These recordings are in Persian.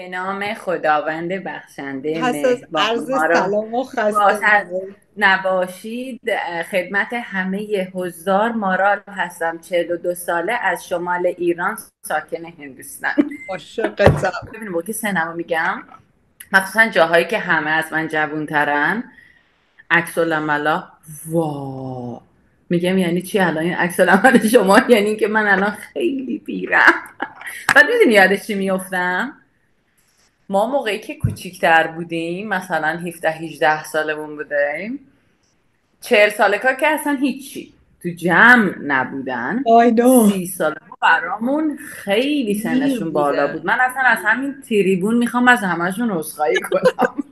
به نام خداوند بخشنده پس از عرض سلام و نباشید خدمت همه هزار مارال هستم 42 ساله از شمال ایران ساکن هندوستان. عاشقتم ببینیم با که سنمو میگم؟ مخصوصا جاهایی که همه از من جوون ترن عکس العملا وا میگم یعنی چی الان؟ این عکس العمل شما یعنی که من الان خیلی پیرم. بعد می‌دونی یادش چی میفتم ما موقعی که کوچیکتر بودیم مثلا 17 18 سالمون بودیم 40 ساله کار که اصلا هیچی تو جمع نبودن. سی سال برامون خیلی سنشون بالا بود. من اصلا از همین تریبون می‌خوام از همشون رسخایی کنم.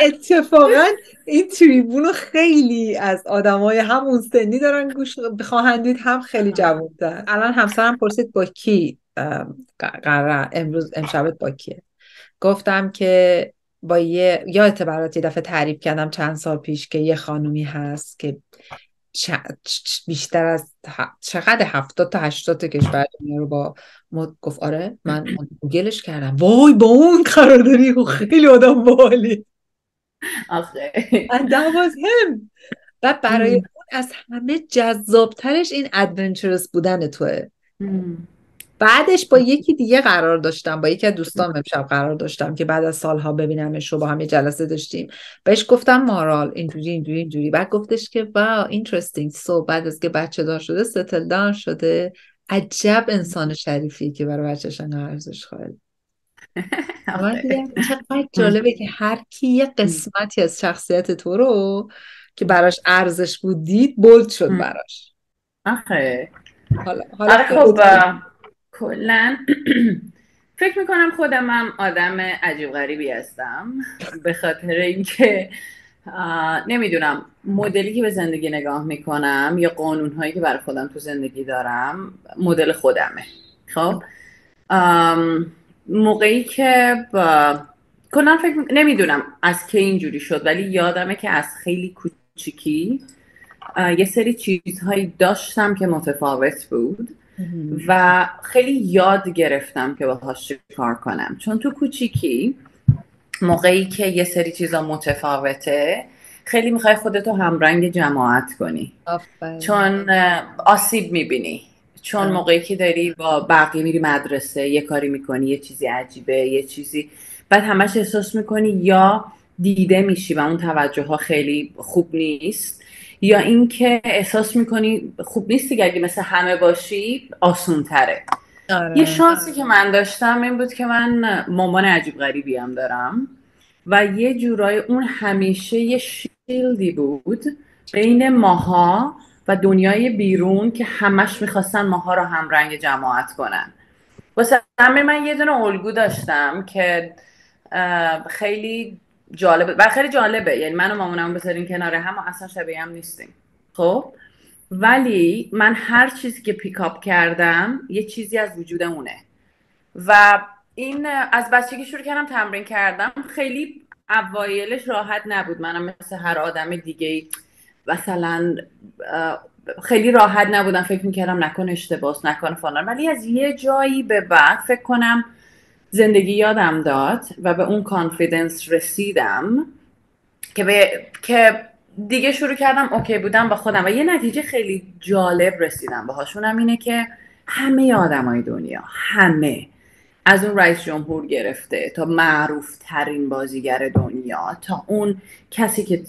اتفاقا این تریبون خیلی از آدمای همون سنی دارن گوش بخواهند دید هم خیلی جوونتر الان همسرم پرسید با کی؟ قرار امروز امشبت با کیه؟ گفتم که با یه یادت برات یه دفعه تعریف کردم چند سال پیش که یه خانومی هست که بیشتر از چقدر هفتاد تا هشتاد تا کشور رو با ما گفت آره من گوگلش کردم. وای با اون قرار داری؟ و خیلی آدم بالی آخه. Him. و برای اون از همه جذابترش این ادونچرس بودن توه. بعدش با یکی دیگه قرار داشتم با یکی از دوستان امشب قرار داشتم که بعد از سالها ببینمش رو با هم یه جلسه داشتیم. بهش گفتم مارال اینجوری اینجوری اینجوری. بعد گفتش که wow interesting. so بعد از که بچه دار شده settle دار شده. عجب انسان شریفی که برای بچهش ارزش قائل چقدر جالبه که هر کی یه قسمتی از شخصیت تو رو که براش ارزش بود دید bold شد براش. آخه. حالا, حالا خب کلا فکر می‌کنم خودم هم آدم عجیب غریبی هستم. به خاطر اینکه نمی‌دونم مدلی که به زندگی نگاه می‌کنم یا قانون هایی که برای خودم تو زندگی دارم مدل خودمه. خب؟ موقعی که با... کلا فکر نمی‌دونم از که اینجوری شد ولی یادمه که از خیلی کوچیکی یه سری چیزهایی داشتم که متفاوت بود. و خیلی یاد گرفتم که باهاش کار کنم. چون تو کوچیکی موقعی که یه سری چیزا متفاوته خیلی می‌خوای خودتو همرنگ جماعت کنی. چون آسیب می‌بینی. چون موقعی که داری با بقیه میری مدرسه یه کاری می‌کنی یه چیزی عجیبه یه چیزی. بعد همش احساس می‌کنی یا دیده میشی و اون توجه ها خیلی خوب نیست. یا اینکه احساس می‌کنی خوب نیست دیگه اگه مثل همه باشی آسون تره آره. یه شانسی که من داشتم این بود که من مامان عجیب غریبی هم دارم و یه جورای اون همیشه یه شیلدی بود بین ماها و دنیای بیرون که همش می‌خواستن ماها رو هم رنگ جماعت کنن واسه همه من یه دونه الگو داشتم که خیلی جالبه و خیلی جالبه. یعنی من و مامانم بذاریم کنار هم اصلا شبیه هم نیستیم. خب؟ ولی من هر چیزی که پیکاپ کردم یه چیزی از وجود اونه. و این از بچگی شروع کردم تمرین کردم. خیلی اوایلش راحت نبود. منم مثل هر آدم دیگه مثلا خیلی راحت نبودم. فکر می‌کردم نکن اشتباس نکن فلان. ولی از یه جایی به بعد فکر کنم زندگی یادم داد و به اون confidence رسیدم که, به... که دیگه شروع کردم okay بودم با خودم و یه نتیجه خیلی جالب رسیدم باهاشونم اینه که همه آدمای دنیا همه از اون رئیس جمهور گرفته تا معروف ترین بازیگر دنیا تا اون کسی که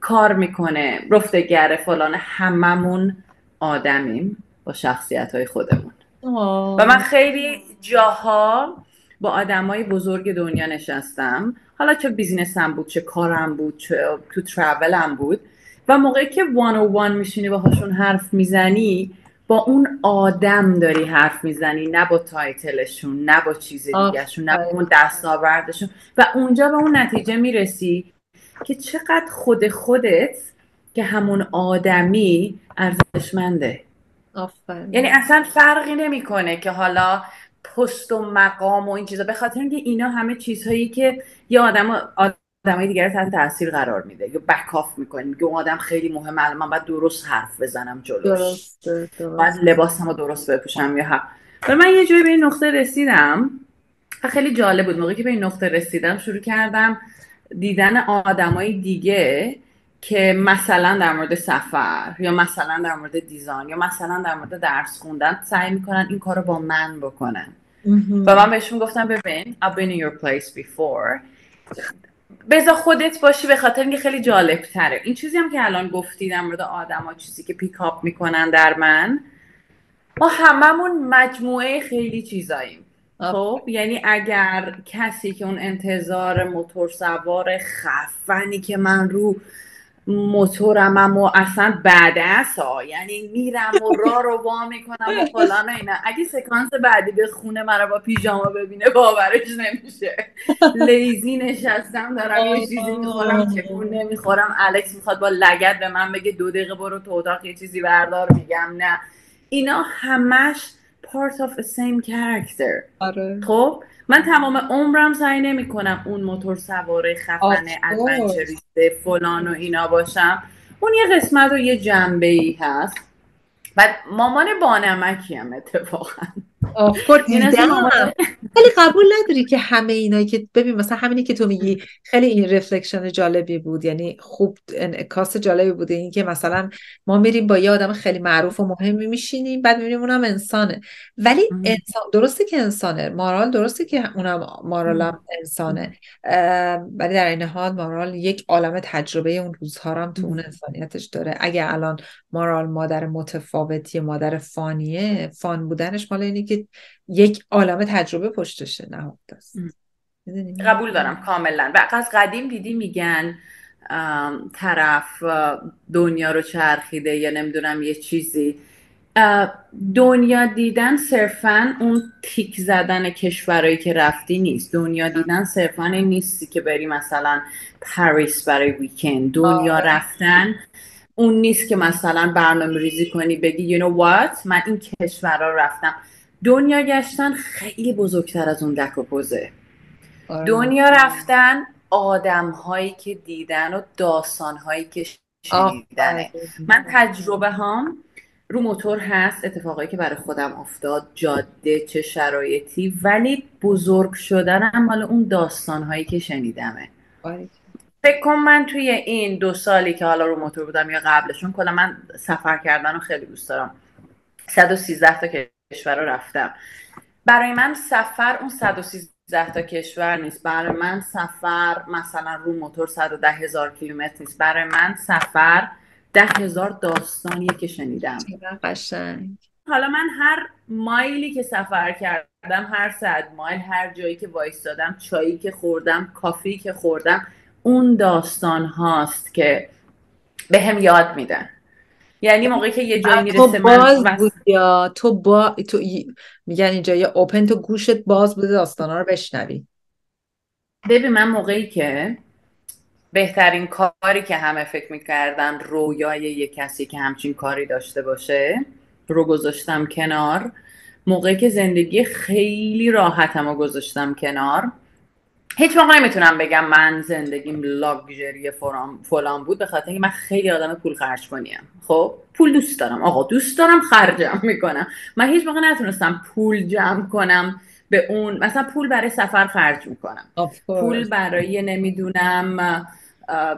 کار می‌کنه رفتگره فلان هممون آدمیم با شخصیت های خودمون و من خیلی جاها با آدمای بزرگ دنیا نشستم. حالا چه بیزینسم بود چه کارم بود چه تو ترافلم بود. و موقعی که وان و وان میشینی باهاشون حرف می‌زنی با اون آدم داری حرف می‌زنی نه با تایتلشون نه با چیز دیگهشون نه با اون دستاوردشون. و اونجا به اون نتیجه می‌رسی که چقدر خود خودت که همون آدمی ارزشمنده. یعنی اصلا فرقی نمی‌کنه که حالا پست و مقام و این چیزا به خاطر اینکه اینا همه چیزهایی که یه آدم آدمای دیگر تحت تاثیر قرار میده. یا بک آف می‌کنه میگه اون آدم خیلی مهمه من باید درست حرف بزنم جلوش. درست, درست. باید لباسم رو درست بپوشم یا و من یه جایی به این نقطه رسیدم. و خیلی جالب بود. موقعی که به این نقطه رسیدم شروع کردم دیدن آدمای دیگه که مثلا در مورد سفر یا مثلا در مورد دیزاین یا مثلا در مورد درس خوندن سعی می‌کنن این کار رو با من بکنن. و من بهشون گفتم ببین I've been in your place before. بذار خودت باشی به خاطر اینکه خیلی جالب تره این چیزی هم که الان گفتی در مورد آدم ها چیزی که پیکاپ می‌کنن در من ما هممون مجموعه خیلی چیزاییم. خب؟ یعنی اگر کسی که اون انتظار موتور سوار خفنی که من رو موتورم و اصلا بعدس ها. یعنی میرم و راه رو وا می‌کنم و فلان اینا. اگه سکانس بعدی به خونه مرا با پیژاما ببینه باورش نمیشه. لیزی نشستم دارم یه چیزی می‌خورم تکون نمی‌خورم. الکس می‌خواد با لگت به من بگه دو دقیقه برو تو اتاق یه چیزی بردار میگم نه. اینا همش part of the same character. آره. خب؟ من تمام عمرم سعی نمی کنم اون موتور سواره خفنه ادونچریسته فلان و اینا باشم. اون یه قسمت و یه جنبه ای هست. و مامان بانمکی هم اتفاقا. ولی قبول نداری که همه اینا که ببین مثلا همینی که تو میگی خیلی این رفلکشن جالبی بود. یعنی خوب انعکاس جالبی بوده. این که مثلا ما میریم با یه آدم خیلی معروف و مهمی میشینیم بعد می‌بینیم اونم انسانه. ولی انسان درسته که انسانه. مارال درسته که اونم مارال هم انسانه. ولی در این حال مارال یک عالم تجربه اون روزها هم تو اون انسانیتش داره. اگه الان مارال مادر متفاوتی مادر فانیه فان بودنش مال اینه که یک عالم تجربه پشتشه نه قبول دارم کاملا. و از قدیم دیدی میگن طرف دنیا رو چرخیده یا نمی‌دونم یه چیزی. دنیا دیدن صرفا اون تیک زدن کشورهایی که رفتی نیست. دنیا دیدن صرفا این نیستی که بری مثلا پاریس برای ویکند. دنیا رفتن اون نیست که مثلا برنامه ریزی کنی بگی you know what من این کشورها رفتم. دنیا گشتن خیلی بزرگتر از اون دک و پوزه. آره. دنیا رفتن آدم هایی که دیدن و داستان هایی که شنیدنه. من تجربه هم رو موتور هست اتفاقایی که برای خودم افتاد جاده چه شرایطی ولی بزرگ شدن مال اون داستان هایی که شنیدمه. فکر کن من توی این دو سالی که حالا رو موتور بودم یا قبلشون کلا من سفر کردن رو خیلی دوست دارم. 113 تا کشور رو رفتم. برای من سفر اون 113 تا کشور نیست. برای من سفر مثلا رو موتور 110 هزار کیلومتر نیست. برای من سفر ده هزار داستانیه که شنیدم. قشنگ. حالا من هر مایلی که سفر کردم هر صد مایل هر جایی که وایستادم چایی که خوردم کافی که خوردم اون داستان هاست که به هم یاد میدن. یعنی موقعی که یه جایی می‌رسه باز بود یا تو با تو میگن اینجا یا اوپن تو گوشت باز بوده داستانا رو بشنوی. ببین من موقعی که بهترین کاری که همه فکر می‌کردن رویای یه کسی که همچین کاری داشته باشه رو گذاشتم کنار. موقعی که زندگی خیلی راحتم رو گذاشتم کنار. هیچ موقع نمی‌تونم بگم من زندگیم لاکچری فلان بود به خاطر اینکه من خیلی آدم پول خرج کنیم. خب پول دوست دارم. آقا دوست دارم خرجم می‌کنم. من هیچ موقع نتونستم پول جمع کنم به اون مثلا پول برای سفر خرج می‌کنم. پول برای نمی‌دونم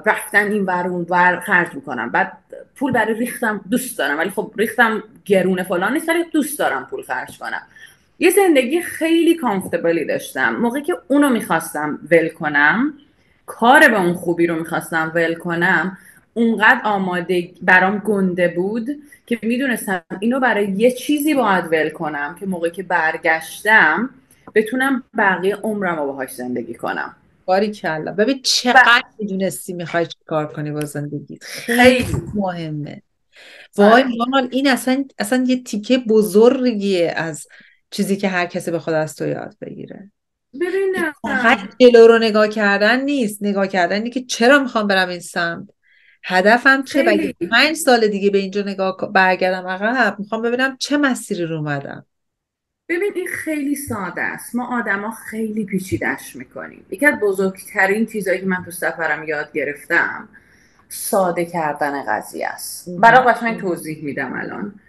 رفتن این ور اون ور خرج می‌کنم. بعد پول برای ریختم دوست دارم. ولی خب ریختم گرونه فلان نیست ولی دوست دارم پول خرج کنم. یه زندگی خیلی کامفتبلی داشتم. موقعی که اونو می‌خواستم ول کنم کار به اون خوبی رو می‌خواستم ول کنم اونقدر آماده برام گنده بود که می‌دونستم اینو برای یه چیزی باید ول کنم که موقعی که برگشتم بتونم بقیه عمرم رو باهاش زندگی کنم. باری کلا ببین چقدر می‌دونستی می‌خوای کار کنی با زندگی؟ خیلی مهمه. وای آره. مامان این اصلا اصلا یه تیکه بزرگیه از چیزی که هر کسی به خود از تو یاد بگیره. ببینم. جلو رو نگاه کردن نیست. نگاه کردن که چرا می‌خوام برم این سمت؟ هدفم چه بگی پنج سال دیگه به اینجا نگاه برگردم عقب؟ می‌خوام ببینم چه مسیری رو اومدم. ببین این خیلی ساده است. ما آدما خیلی پیچیدش می‌کنیم. یکی از بزرگترین چیزایی که من تو سفرم یاد گرفتم ساده کردن قضیه است. برای قشنگ توضیح میدم الان.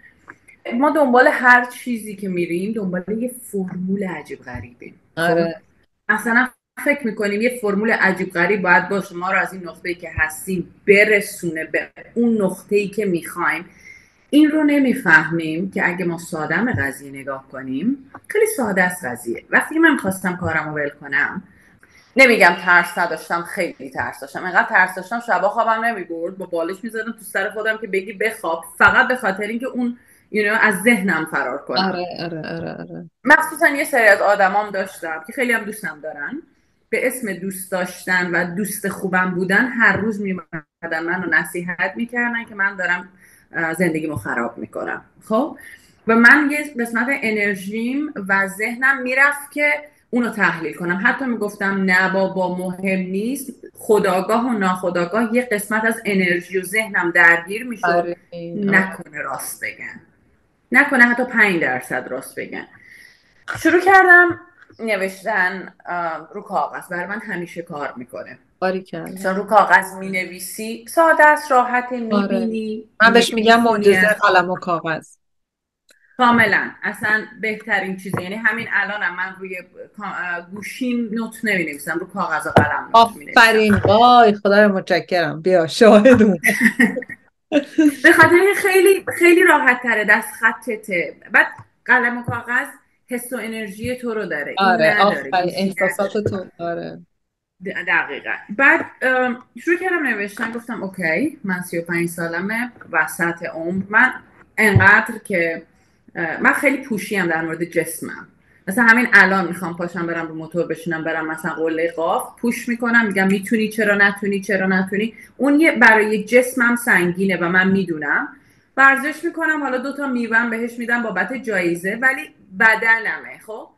ما دنبال هر چیزی که میریم دنبال یه فرمول عجیب غریبیم. خب؟ آره اصلا فکر می‌کنیم یه فرمول عجیب غریب باید باشه ما رو از این نقطه‌ای که هستیم برسونه به اون نقطه‌ای که می‌خوایم. این رو نمی‌فهمیم که اگه ما سادم قضیه نگاه کنیم خیلی ساده است قضیه. وقتی من خواستم کارم رو ول کنم نمیگم ترس نداشتم خیلی ترس داشتم. انقدر ترس داشتم شبا خوابم نمی‌برد با بالش می‌زدم تو سر خودم که بگی بخواب. فقط به خاطر اینکه اون you know, از ذهنم فرار کنم. آره آره آره آره. مخصوصا یه سری از آدمام داشتم که خیلی هم دوستم دارن. به اسم دوست داشتن و دوست خوبم بودن هر روز میمدن من رو نصیحت می‌کردن که من دارم زندگیمو خراب می‌کنم. خب؟ و من یه قسمت انرژیم و ذهنم می‌رفت که اونو تحلیل کنم. حتی می‌گفتم نه بابا مهم نیست. خداگاه و ناخداگاه یه قسمت از انرژی و ذهنم درگیر می‌شد. آره. نکنه راست بگن. نکنه حتی پنج درصد راست بگن. شروع کردم نوشتن رو کاغذ. برای من همیشه کار می‌کنه. چون رو کاغذ می‌نویسی ساده است راحت می‌بینی. من بهش میگم معجزه قلم و کاغذ. کاملا. اصلا بهترین چیزه. یعنی همین الانم من روی گوشیم نوت نمی نویسم رو کاغذ و قلم می آفرین. وای خدای متشکرم. بیا شاهدون. به خاطر خیلی خیلی راحت تره دست خطته بعد قلم و کاغذ حس و انرژی تو رو داره. آره احساسات تو آره د- دقیقا. بعد شروع کردم نوشتن گفتم اوکی من 35 سالمه وسط عمر. من انقدر که من خیلی پوشیم در مورد جسمم. مثلا همین الان می‌خوام پاشم برم رو موتور بشینم برم مثلا قله قاف پوش می‌کنم میگم می‌تونی چرا نتونی چرا نتونی؟ اون یه برای جسمم سنگینه و من می‌دونم. ورزش می‌کنم حالا دوتا میوم بهش میدم بابت جایزه ولی بدنمه خب؟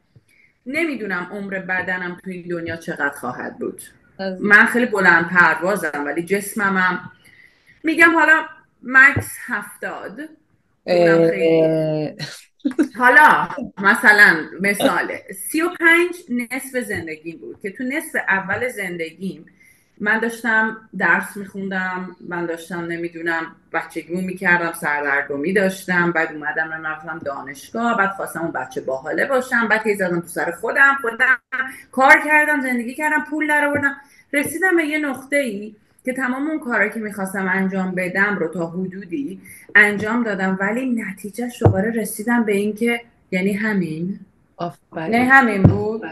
نمی‌دونم عمر بدنم تو این دنیا چقدر خواهد بود. من خیلی بلند پروازم ولی جسممم میگم حالا مکس هفتاد. حالا مثلا مثاله. سی و پنج نصف زندگی بود که تو نصف اول زندگیم من داشتم درس میخوندم من داشتم نمی‌دونم بچگیمو می‌کردم سردرگمی داشتم بعد اومدم من رفتم دانشگاه بعد خواستم اون بچه باحاله باشم بعد هی زدم تو سر خودم خودم کار کردم زندگی کردم پول درآوردم. رسیدم به یه نقطه ای که تمام اون کارا که می‌خواستم انجام بدم رو تا حدودی انجام دادم ولی نتیجهش دوباره رسیدم به اینکه یعنی همین. نه آفرین همین بود.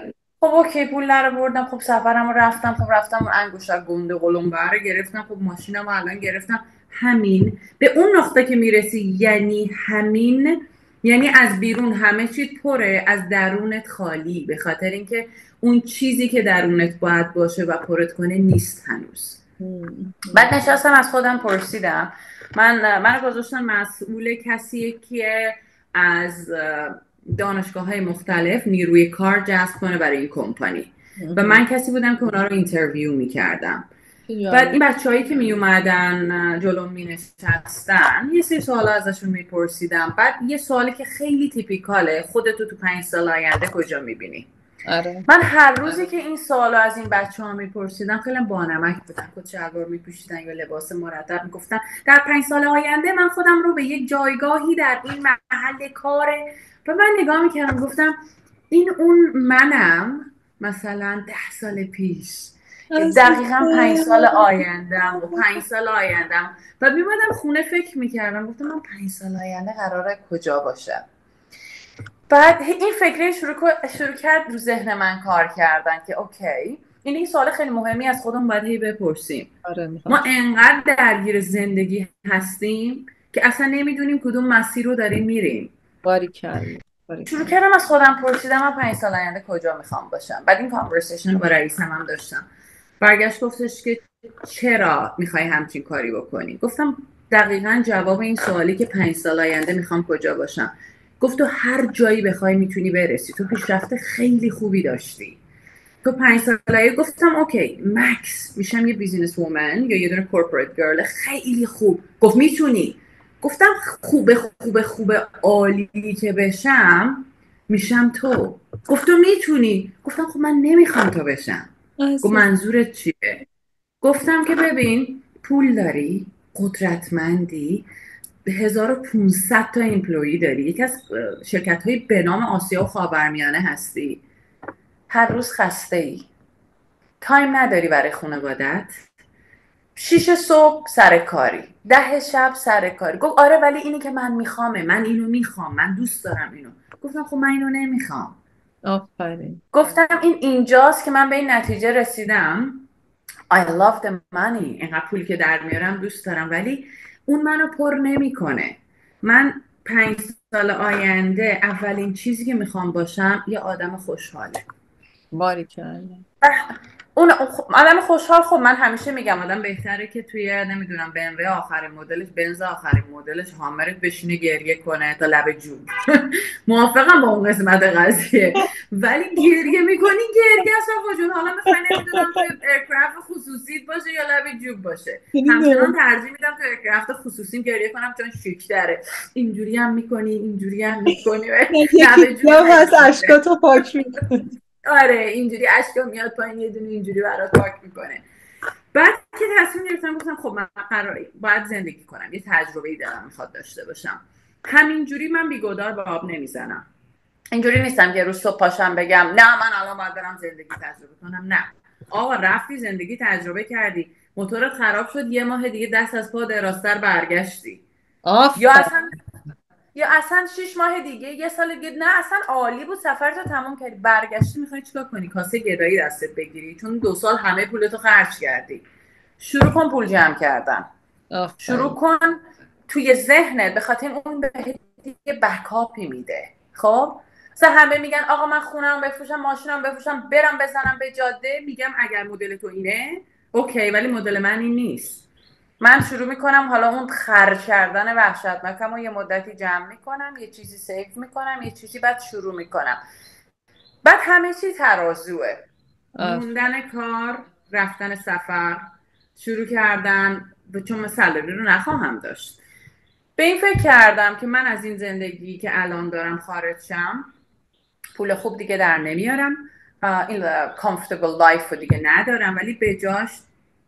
خب اوکی پول در بردم خب سفرم رو رفتم خب رفتم اون انگشتر گنده قلم بره گرفتم خب ماشینم رو الان گرفتم. همین. به اون نقطه که می‌رسی یعنی همین یعنی از بیرون همه چی پره از درونت خالی به خاطر اینکه اون چیزی که درونت باید باشه و پرت کنه نیست هنوز. بعد نشستم از خودم پرسیدم. من من گذاشتم مسئول کسی که از دانشگاه های مختلف نیروی کار جذب کنه برای این کمپانی. و من کسی بودم که اونا رو interview می‌کردم. بعد این بچههایی که می اومدن جلو می نشستن یه سری سوال ازشون میپرسیدم. بعد یه سوالی که خیلی typical ه خودتو تو پنج سال آینده کجا می‌بینی؟ آره. من هر روزی که این سوال از این بچه ها میپرسیدم خیلی بانمک بودن. کت شلوار میپوشیدن یا لباس مرتب می‌گفتن. در پنج سال آینده من خودم رو به یک جایگاهی در این محل کار و من نگاه می‌کردم گفتم این اون منم مثلا ده سال پیش دقیقا پنج سال آیندم و پنج سال آیندم و میمادم خونه فکر می‌کردم گفتم من پنج سال آینده قراره کجا باشم؟ بعد این فکره شروع, شروع کرد رو ذهن من کار کردن که اوکی. این این سوال خیلی مهمی از خودمون باید هی بپرسیم. آره. ما انقدر درگیر زندگی هستیم که اصلا نمی‌دونیم کدوم مسیر رو داریم میریم. باریکلا باریکلا. شروع کردم از خودم پرسیدم من پنج سال آینده کجا می‌خوام باشم؟ بعد این کانورسیشن رو با رئیسم هم داشتم. برگشت گفتش که چرا می‌خوای همچین کاری بکنی؟ گفتم دقیقا جواب این سوالی که پنج سال آینده می‌خوام کجا باشم. گفت تو هر جایی بخوای می‌تونی برسی. تو پیشرفت خیلی خوبی داشتی. تو پنج ساله گفتم okay مکس میشم یه business woman یا یه دونه corporate girl خیلی خوب. گفت می‌تونی. گفتم خوبه خوبه خوبه عالی که بشم میشم تو. گفت تو می‌تونی. گفتم خب من نمی‌خوام تو بشم. گفت منظورت چیه؟ گفتم که ببین پول داری قدرتمندی. 1500 تا employee داری. یکی از شرکت های به نام آسیا و خاورمیانه هستی. هر روز خسته ای time نداری برای خانوادت شیش صبح سر کاری. ده شب سر کاری. گفت آره ولی اینی که من میخوامه. من اینو می‌خوام. من دوست دارم اینو. گفتم خب من اینو نمی‌خوام. آفرین. گفتم این اینجاست که من به این نتیجه رسیدم. I love the money. اینقدر پولی که در میارم دوست دارم. ولی اون منو پر نمی‌کنه. من پنج سال آینده اولین چیزی که می‌خوام باشم یه آدم خوشحاله. باری کرده اون آدم خوشحال خب من همیشه میگم آدم بهتره که توی نمی‌دونم BMW آخرین مدلش بنز آخرین مدلش هامرت بشینه گریه کنه تا لب جوب موافقم با اون قسمت قضیه. ولی گریه می‌کنی گریه است آقا جون حالا می‌خوای نمی‌دونم تو aircraft خصوصی باشه یا لب جوب باشه. همچنان ترجیح میدم تو aircraft خصوصی گریه کنم چون شیک داره اینجوری هم می‌کنی اینجوری هم می‌کنی. لب جوب هست اشکاتو پاک می‌کنی. آره اینجوری اشکا میاد پایین یه دونه اینجوری برات پاک می‌کنه. بعد که تصمیم گرفتم گفتم خب من قراره باید زندگی کنم. یه تجربه ای دارم می‌خواد داشته باشم. همینجوری من بیگدار به آب نمی‌زنم. اینجوری نیستم که روز صبح پاشم بگم نه من الان باید برم زندگی تجربه کنم. نه. آقا رفتی زندگی تجربه کردی. موتورت خراب شد یه ماه دیگه دست از پا دراستر برگشتی. یا اصلا یا اصلا شش ماه دیگه یه سال دیگه. نه اصلا عالی بود. سفرتو تمام کردی. برگشتی می‌خوای چیکار کنی؟ کاسه گدایی دستت بگیری. چون دو سال همه پولتو خرج کردی. شروع کن پول جمع کردن. شروع کن توی ذهنت. به خاطر اون به یه بکاپی میده. خب؟ مثلا همه میگن آقا من خونم بفروشم ماشینم بفروشم برم بزنم به جاده. میگم اگر مدل تو اینه اوکی ولی مدل من این نیست. من شروع می‌کنم حالا اون خرج کردن وحشتناکم و یه مدتی جمع می‌کنم یه چیزی سیف می‌کنم یه چیزی بعد شروع می‌کنم. بعد همه چی ترازوه. موندن کار رفتن سفر شروع کردن چون مثلا رو نخواهم داشت. به این فکر کردم که من از این زندگی که الان دارم خارج شم پول خوب دیگه در نمیارم. این comfortable life رو دیگه ندارم ولی به جاش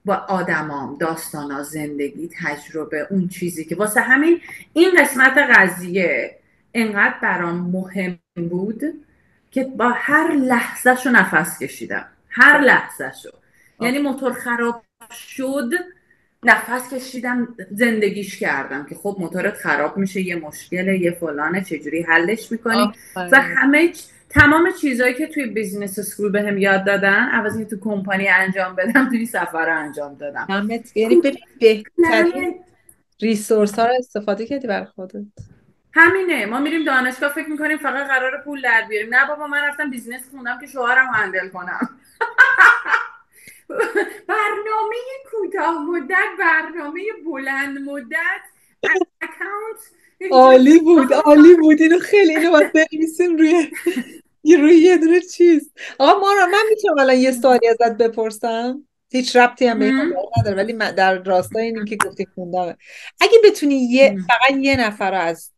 با آدمام داستانا زندگی تجربه اون چیزی که واسه همین این قسمت قضیه انقدر برام مهم بود که با هر لحظه شو نفس کشیدم. هر لحظه شو یعنی موتور خراب شد نفس کشیدم زندگیش کردم که خب موتورت خراب میشه یه مشکله یه فلانه چجوری حلش می‌کنی؟ و همه تمام چیزهایی که توی business school بهم به یاد دادن عوض اینکه تو کمپانی انجام بدم توی سفر انجام دادم. یعنی بهترین resource ها رو استفاده کردی بر خودت. همینه. ما میریم دانشگاه فکر می‌کنیم فقط قرار پول در بیاریم. نه بابا من رفتم business خوندم که شوهرم هندل کنم. برنامه کوتاه مدت برنامه بلند مدت اکانت عالی بود عالی بود. اینو خیلی اینو باید بنویسیم روی روی یه دونه چیز. آقا ما من می‌تونم الان یه سوالی ازت بپرسم؟ هیچ ربطی هم به این نداره ولی در راستای اینی که گفتی خوندم اگه بتونی یه فقط یه نفر از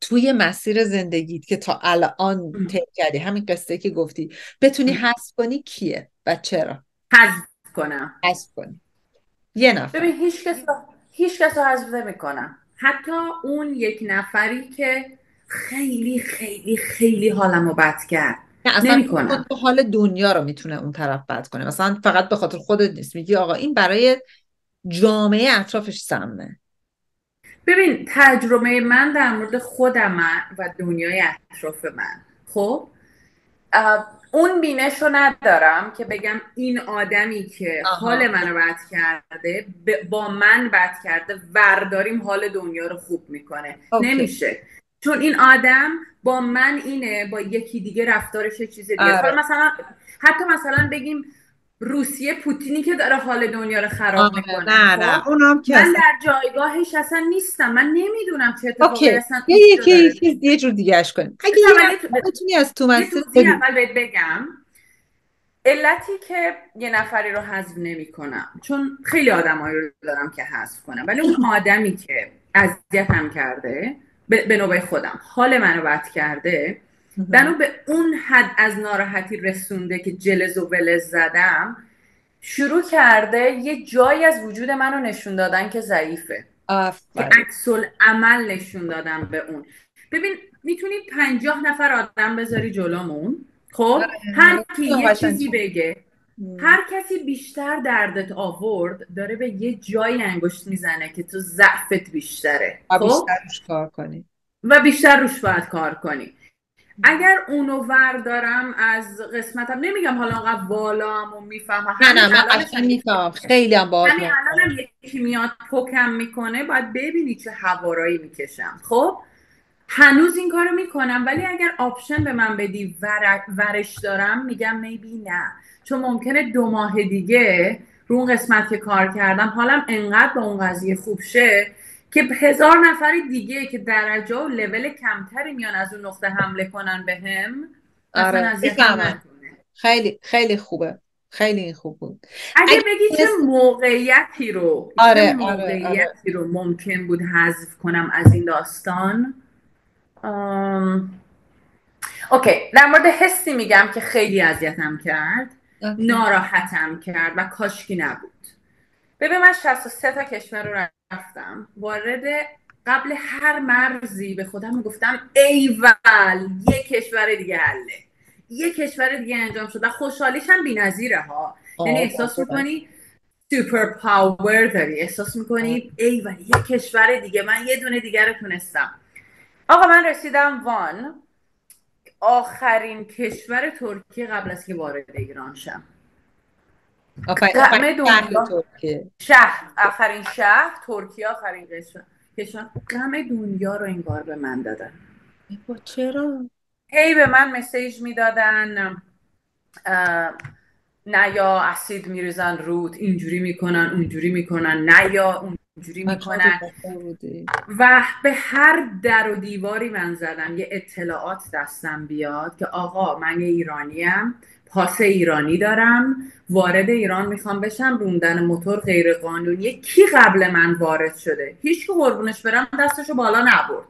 توی مسیر زندگیت که تا الان طی کردی همین قصه که گفتی بتونی حذف کنی کیه و چرا؟ حذف کنم. حذف کنی. یه نفر. ببین هیچ کس هیچ کس رو حذف نمی‌کنم. حتی اون یک نفری که خیلی خیلی خیلی حالم رو بد کرد. اصلا حال دنیا رو می‌تونه اون طرف بد کنه. مثلا فقط به خاطر خودت نیست. میگی آقا این برای جامعه اطرافش سمه. ببین تجربه من در مورد خودم و دنیای اطراف من. خب؟ اون بینش رو ندارم که بگم این آدمی که حال منو بد کرده با من بد کرده ورداریم حال دنیا رو خوب می‌کنه. نمیشه. چون این آدم با من اینه با یکی دیگه رفتارش چیز دیگه آره. مثلا حتی مثلا بگیم روسیه پوتینی که داره حال دنیا رو خراب می‌کنه. نه نه خب؟ اونم که من در جایگاهش اصلا نیستم. من نمی‌دونم چه اتفاقی اصلا یکی یکی یه جور دیگه اش کنیم. اگه بتونی از تو اول بهت بگم. علتی که یه نفری رو حذف نمی‌کنم چون خیلی آدمایی رو دارم که حذف کنم ولی اون آدمی که اذیتم کرده به نوبه خودم حال منو بد کرده بنو به اون حد از ناراحتی رسونده که جلز و ولز زدم شروع کرده یه جایی از وجود منو نشون دادن که ضعیفه. که عکس عمل نشون دادم به اون. ببین می‌تونی پنجاه نفر آدم بذاری جلومون خب؟ آره. هر کی یه چیزی بگه هر کسی بیشتر دردت آورد داره به یه جای انگشت می‌زنه که تو ضعفت بیشتره. و خب؟ بیشتر روش کار کنی. و بیشتر روش باید کار کنی. اگر اونو وردارم از قسمتم نمیگم حالا انقدر والام و می‌فهمم. نه نه من اصلا می‌فهمم. خیلی هم باهات همین الانم یکی میاد پکم می‌کنه باید ببینی چه هوارهایی می‌کشم. خب؟ هنوز این کارو می‌کنم ولی اگر option به من بدی ور... ورش دارم میگم maybe نه. چون ممکنه دو ماه دیگه رو اون قسمت که کار کردم حالم انقدر به اون قضیه خوب شه که هزار نفر دیگه که درجه و لول کمتری میان از اون نقطه حمله کنن به هم آره، اصلا. خیلی خیلی خوبه. خیلی خوب بود. اگه اگه بگی چه موقعیتی رو آره، آره، موقعیتی رو ممکن بود حذف کنم از این داستان؟ ام، okay در مورد حسی میگم که خیلی اذیتم کرد okay. ناراحتم کرد و کاشکی نبود. ببین من 63 تا کشور رو رفتم. وارد قبل هر مرزی به خودم می‌گفتم ایول یه کشور دیگه حله. یه کشور دیگه انجام شد و خوشحالیش هم بی‌نظیره ها. یعنی احساس. می‌کنی سوپر پاور داری. احساس می‌کنی ای ولی یه کشور دیگه من یه دونه دیگه رو تونستم. آقا من رسیدم وان. آخرین کشور ترکیه قبل از که وارد ایران شم. آفرین دنیا. شهر آخرین شهر ترکیه آخرین کشور کشور. غم دنیا رو انگار به من دادن. با چرا؟ هی به من مسیج می‌دادن نه یا اسید میریزن رود اینجوری می‌کنن اونجوری می‌کنن نه یا اونجوری می‌کنن. و به هر در و دیواری من زدم یه اطلاعات دستم بیاد که آقا من یه ایرانیم. پاس ایرانی دارم وارد ایران می‌خوام بشم روندن موتور غیر قانونیه کی قبل من وارد شده؟ هیچ که قربونش برم دستشو بالا نبرد.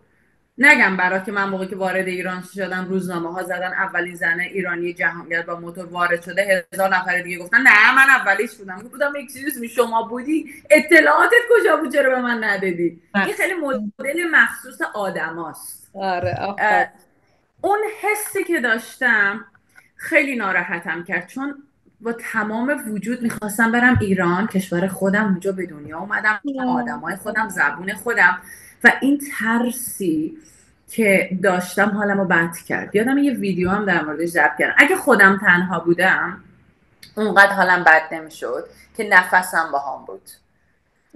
نگم برا که من موقعی که وارد ایران شدم روزنامه ها زدن اولین زنه ایرانی جهانگرد با موتور وارد شده. هزار نفر دیگه گفتن نه من اولیش بودم. بودم اکسیوز می شما بودی؟ اطلاعاتت کجا بود؟ چرا به من ندادی؟ این خیلی مدل مخصوص آدماست. آره. اون حسی که داشتم خیلی ناراحتم کرد چون با تمام وجود می‌خواستم برم ایران کشور خودم اونجا به دنیا اومدم آدمای خودم زبون خودم. و این ترسی که داشتم حالمو بد کرد. یادم یه ویدیو هم در موردش ضبط کردم. اگه خودم تنها بودم اونقدر حالم بد نمی‌شد که نفسم باهام بود.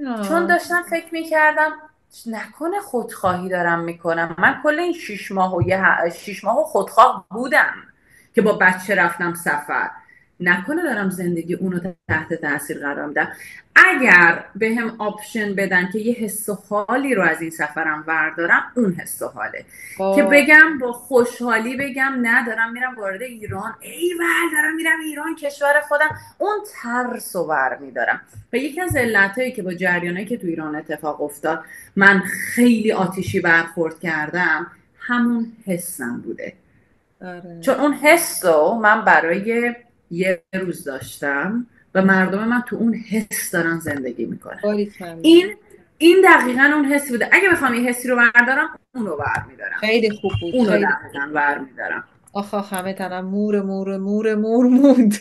آه. چون داشتم فکر می‌کردم نکنه خودخواهی دارم می‌کنم. من کل این شیش ماه و یه ه- شیش ماه و خودخواه بودم. که با بچه رفتم سفر. نکنه دارم زندگی اونو تحت تاثیر قرار میدم. اگر بهم option بدن که یه حس و حالی رو از این سفرم وردارم اون حس و حاله. آه. که بگم با خوشحالی بگم نه دارم میرم وارد ایران. ایول دارم میرم ایران کشور خودم. اون ترس رو برمیدارم و یکی از علتهایی که با جریانایی که تو ایران اتفاق افتاد من خیلی آتیشی برخورد کردم همون حسم بوده. آره. چون اون حس رو من برای یه روز داشتم و مردم من تو اون حس دارن زندگی می‌کنن. این این دقیقا اون حسی بوده. اگه بخوام یه حسی رو بردارم اون رو برمیدارم. خیلی خوب بود اون رو دقیقا برمیدارم. آخ آخ همه تنم مور مور مور مور موند.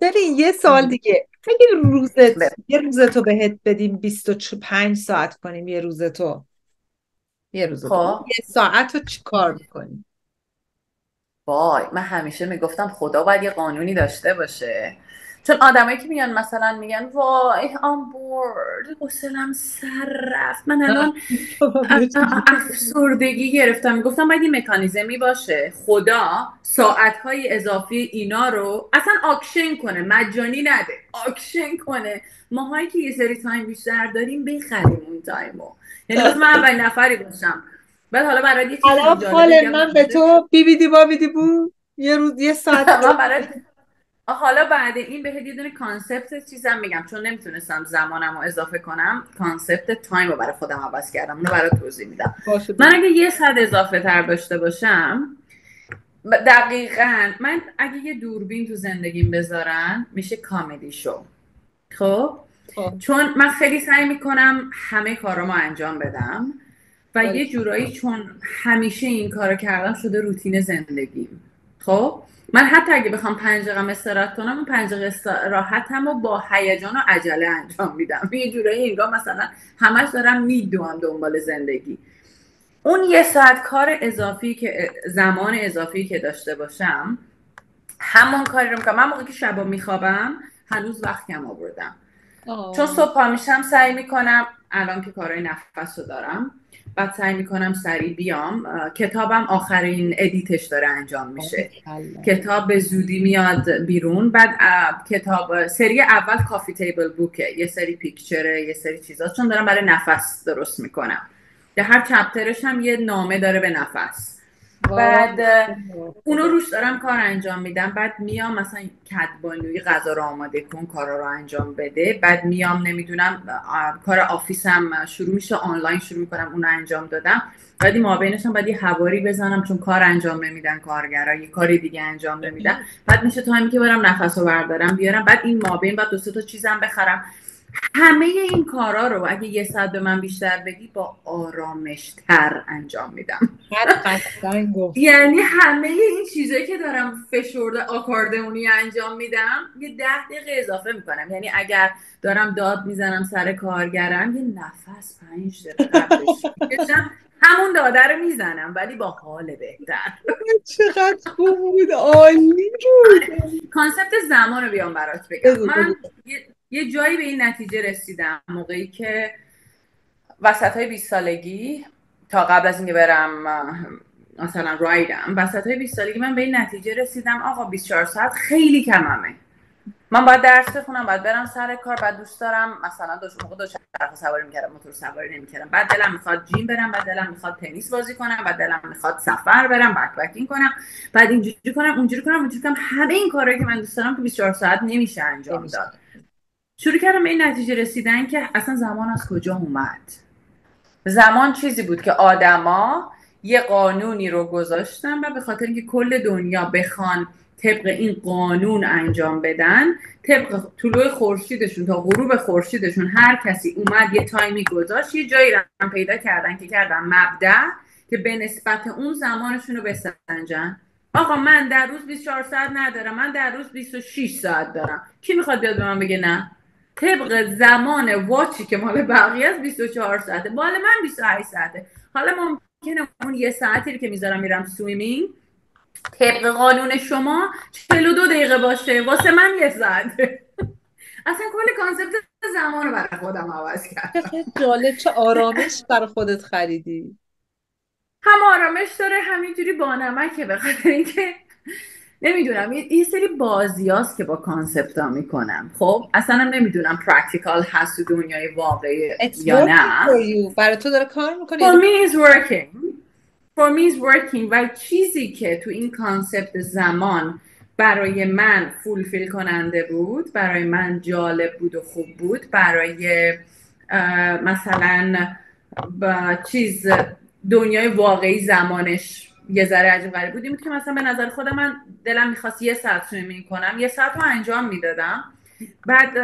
ببین یه سال دیگه. اگه روزت بله. یه روزتو بهت بدیم 25 ساعت کنیم یه روزتو. یه روزتو خب. یه ساعت رو چی کار می‌کنی؟ وای من همیشه می‌گفتم خدا باید یه قانونی داشته باشه. چون آدمایی که میگن مثلا میگن وای I'm bored حوصله‌ام سر رفت. من الان افسردگی گرفتم. می‌گفتم باید یه مکانیزمی باشه. خدا ساعتهای اضافی اینا رو اصلا auction کنه. مجانی نده. auction کنه. ماهایی که یه سری تایم بیشتر داریم بخریم اون تایمو. یعنی مثلا من اولین نفری باشم بعد حالا برای یه جالب حال بگم. من به تو بی بی دی با بی دی بو یه روز یه ساعت برای حالا بعد این بهت یه دونه کانسپت چیزم میگم چون نمی‌تونستم زمانم رو اضافه کنم. کانسپت تایم رو برای خودم عوض کردم اونو برای توضیح میدم. من اگه یه ساعت اضافه تر داشته باشم دقیقا من اگه یه دوربین تو زندگیم بذارن میشه کامدی شو. خب؟ خب. چون من خیلی سعی می‌کنم همه کارامو انجام بدم و بله. یه جورایی چون همیشه این کارو کردم شده روتین زندگیم خب؟ من حتی اگه بخوام پنج دقیقه استراحت کنم اون پنج دقیقه استراحتم رو با هیجان و عجله انجام میدم. یه جورایی انگار مثلا همش دارم میدوام دنبال زندگی. اون یه ساعت کار اضافی که زمان اضافی که داشته باشم همون کاری رو می‌کنم. من موقعی که شبا میخوابم هنوز وقت کم آوردم. چون صبح پا میشم سعی می‌کنم الان که کارهای نفس رو دارم بعد سعی می‌کنم سریع بیام. کتابم آخرین edit ش داره انجام میشه. کتاب به زودی میاد بیرون. بعد کتاب سری اول coffee table book ه. یه سری picture ه یه سری چیزا. چون دارم برای نفس درست می‌کنم. در هر chapter ش هم یه نامه داره به نفس. بعد اونو روش دارم کار انجام میدم بعد میام مثلا کدبانوی غذا رو آماده کن کارا رو انجام بده. بعد میام نمی‌دونم کار آفیسم شروع میشه آنلاین شروع می‌کنم اونو انجام دادم. بعد این مابینش هم باید یه حواری بزنم چون کار انجام نمیدن کارگرا یه کاری دیگه انجام نمیدن. بعد میشه تایمی که برم نفس رو بردارم بیارم. بعد این مابین بعد دو تا چیزم بخرم. همه این کارا رو اگه یه ساعت به من بیشتر بدی با آرامشتر انجام میدم. یعنی همه این چیزایی که دارم فشرده آکاردئونی انجام میدم یه ده دقیقه اضافه می‌کنم. یعنی اگر دارم داد می‌زنم سر کارگرم یه نفس پنج دقیقه همون داده رو می‌زنم ولی با حال بهتر. چقدر خوب بود عالی بود. کانسپت زمان رو بیام برات بگم. من یه جایی به این نتیجه رسیدم موقعی که وسط های 20 سالگی تا قبل از اینکه برم مثلا رایدم وسط های 20 سالگی من به این نتیجه رسیدم آقا 24 ساعت خیلی کممه. من باید درس بخونم باید برم سر کار بعد دوست دارم. مثلا دو موقع دو چرخ سواری می‌کردم موتور سواری نمی‌کردم. بعد دلم می‌خواد جیم برم بعد دلم می‌خواد تنیس بازی کنم بعد دلم می‌خواد سفر برم بک کنم. بعد اینجوری کنم اونجوری کنم اونجوری کنم. همه این کارهایی که من دوست دارم که 24 ساعت نمیشه انجام داد. شروع کردم این نتیجه رسیدن که اصلا زمان از کجا اومد. زمان چیزی بود که آدما یه قانونی رو گذاشتن و به خاطر اینکه کل دنیا بخوان طبق این قانون انجام بدن طبق طلوع خورشیدشون تا غروب خورشیدشون هر کسی اومد یه تایمی گذاشت یه جایی رو پیدا کردن که کردن مبدع که به نسبت اون زمانشون رو بسنجن. آقا من در روز 24 ساعت ندارم من در روز 26 ساعت دارم. کی می‌خواد بیاد به من بگه نه؟ طبق زمان watch ی که مال بقیه است 24 ساعته. مال من 28 ساعته. حالا ممکنه اون یه ساعتی که می‌ذارم میرم swimming. طبق قانون شما 42 دقیقه باشه. واسه من یه ساعته. اصلا کل concept زمان رو برای خودم عوض کردم. جالب چه آرامش برای خودت خریدی. هم آرامش داره همینجوری با نمکه به خاطر اینکه نمی‌دونم یه سری بازیاست که با concept ها می‌کنم. خب اصلا نمی‌دونم practical هست تو دنیای واقعی یا نه. برای تو داره کار می‌کنه؟ For me is working. For me is working. و چیزی که تو این concept زمان برای من fulfill کننده بود برای من جالب بود و خوب بود برای مثلا با چیز دنیای واقعی زمانش یه ذره عجیب غریب بود. بود که مثلا به نظر خودم من دلم می‌خواست یه ساعت swimming کنم یه ساعت رو انجام می‌دادم. بعد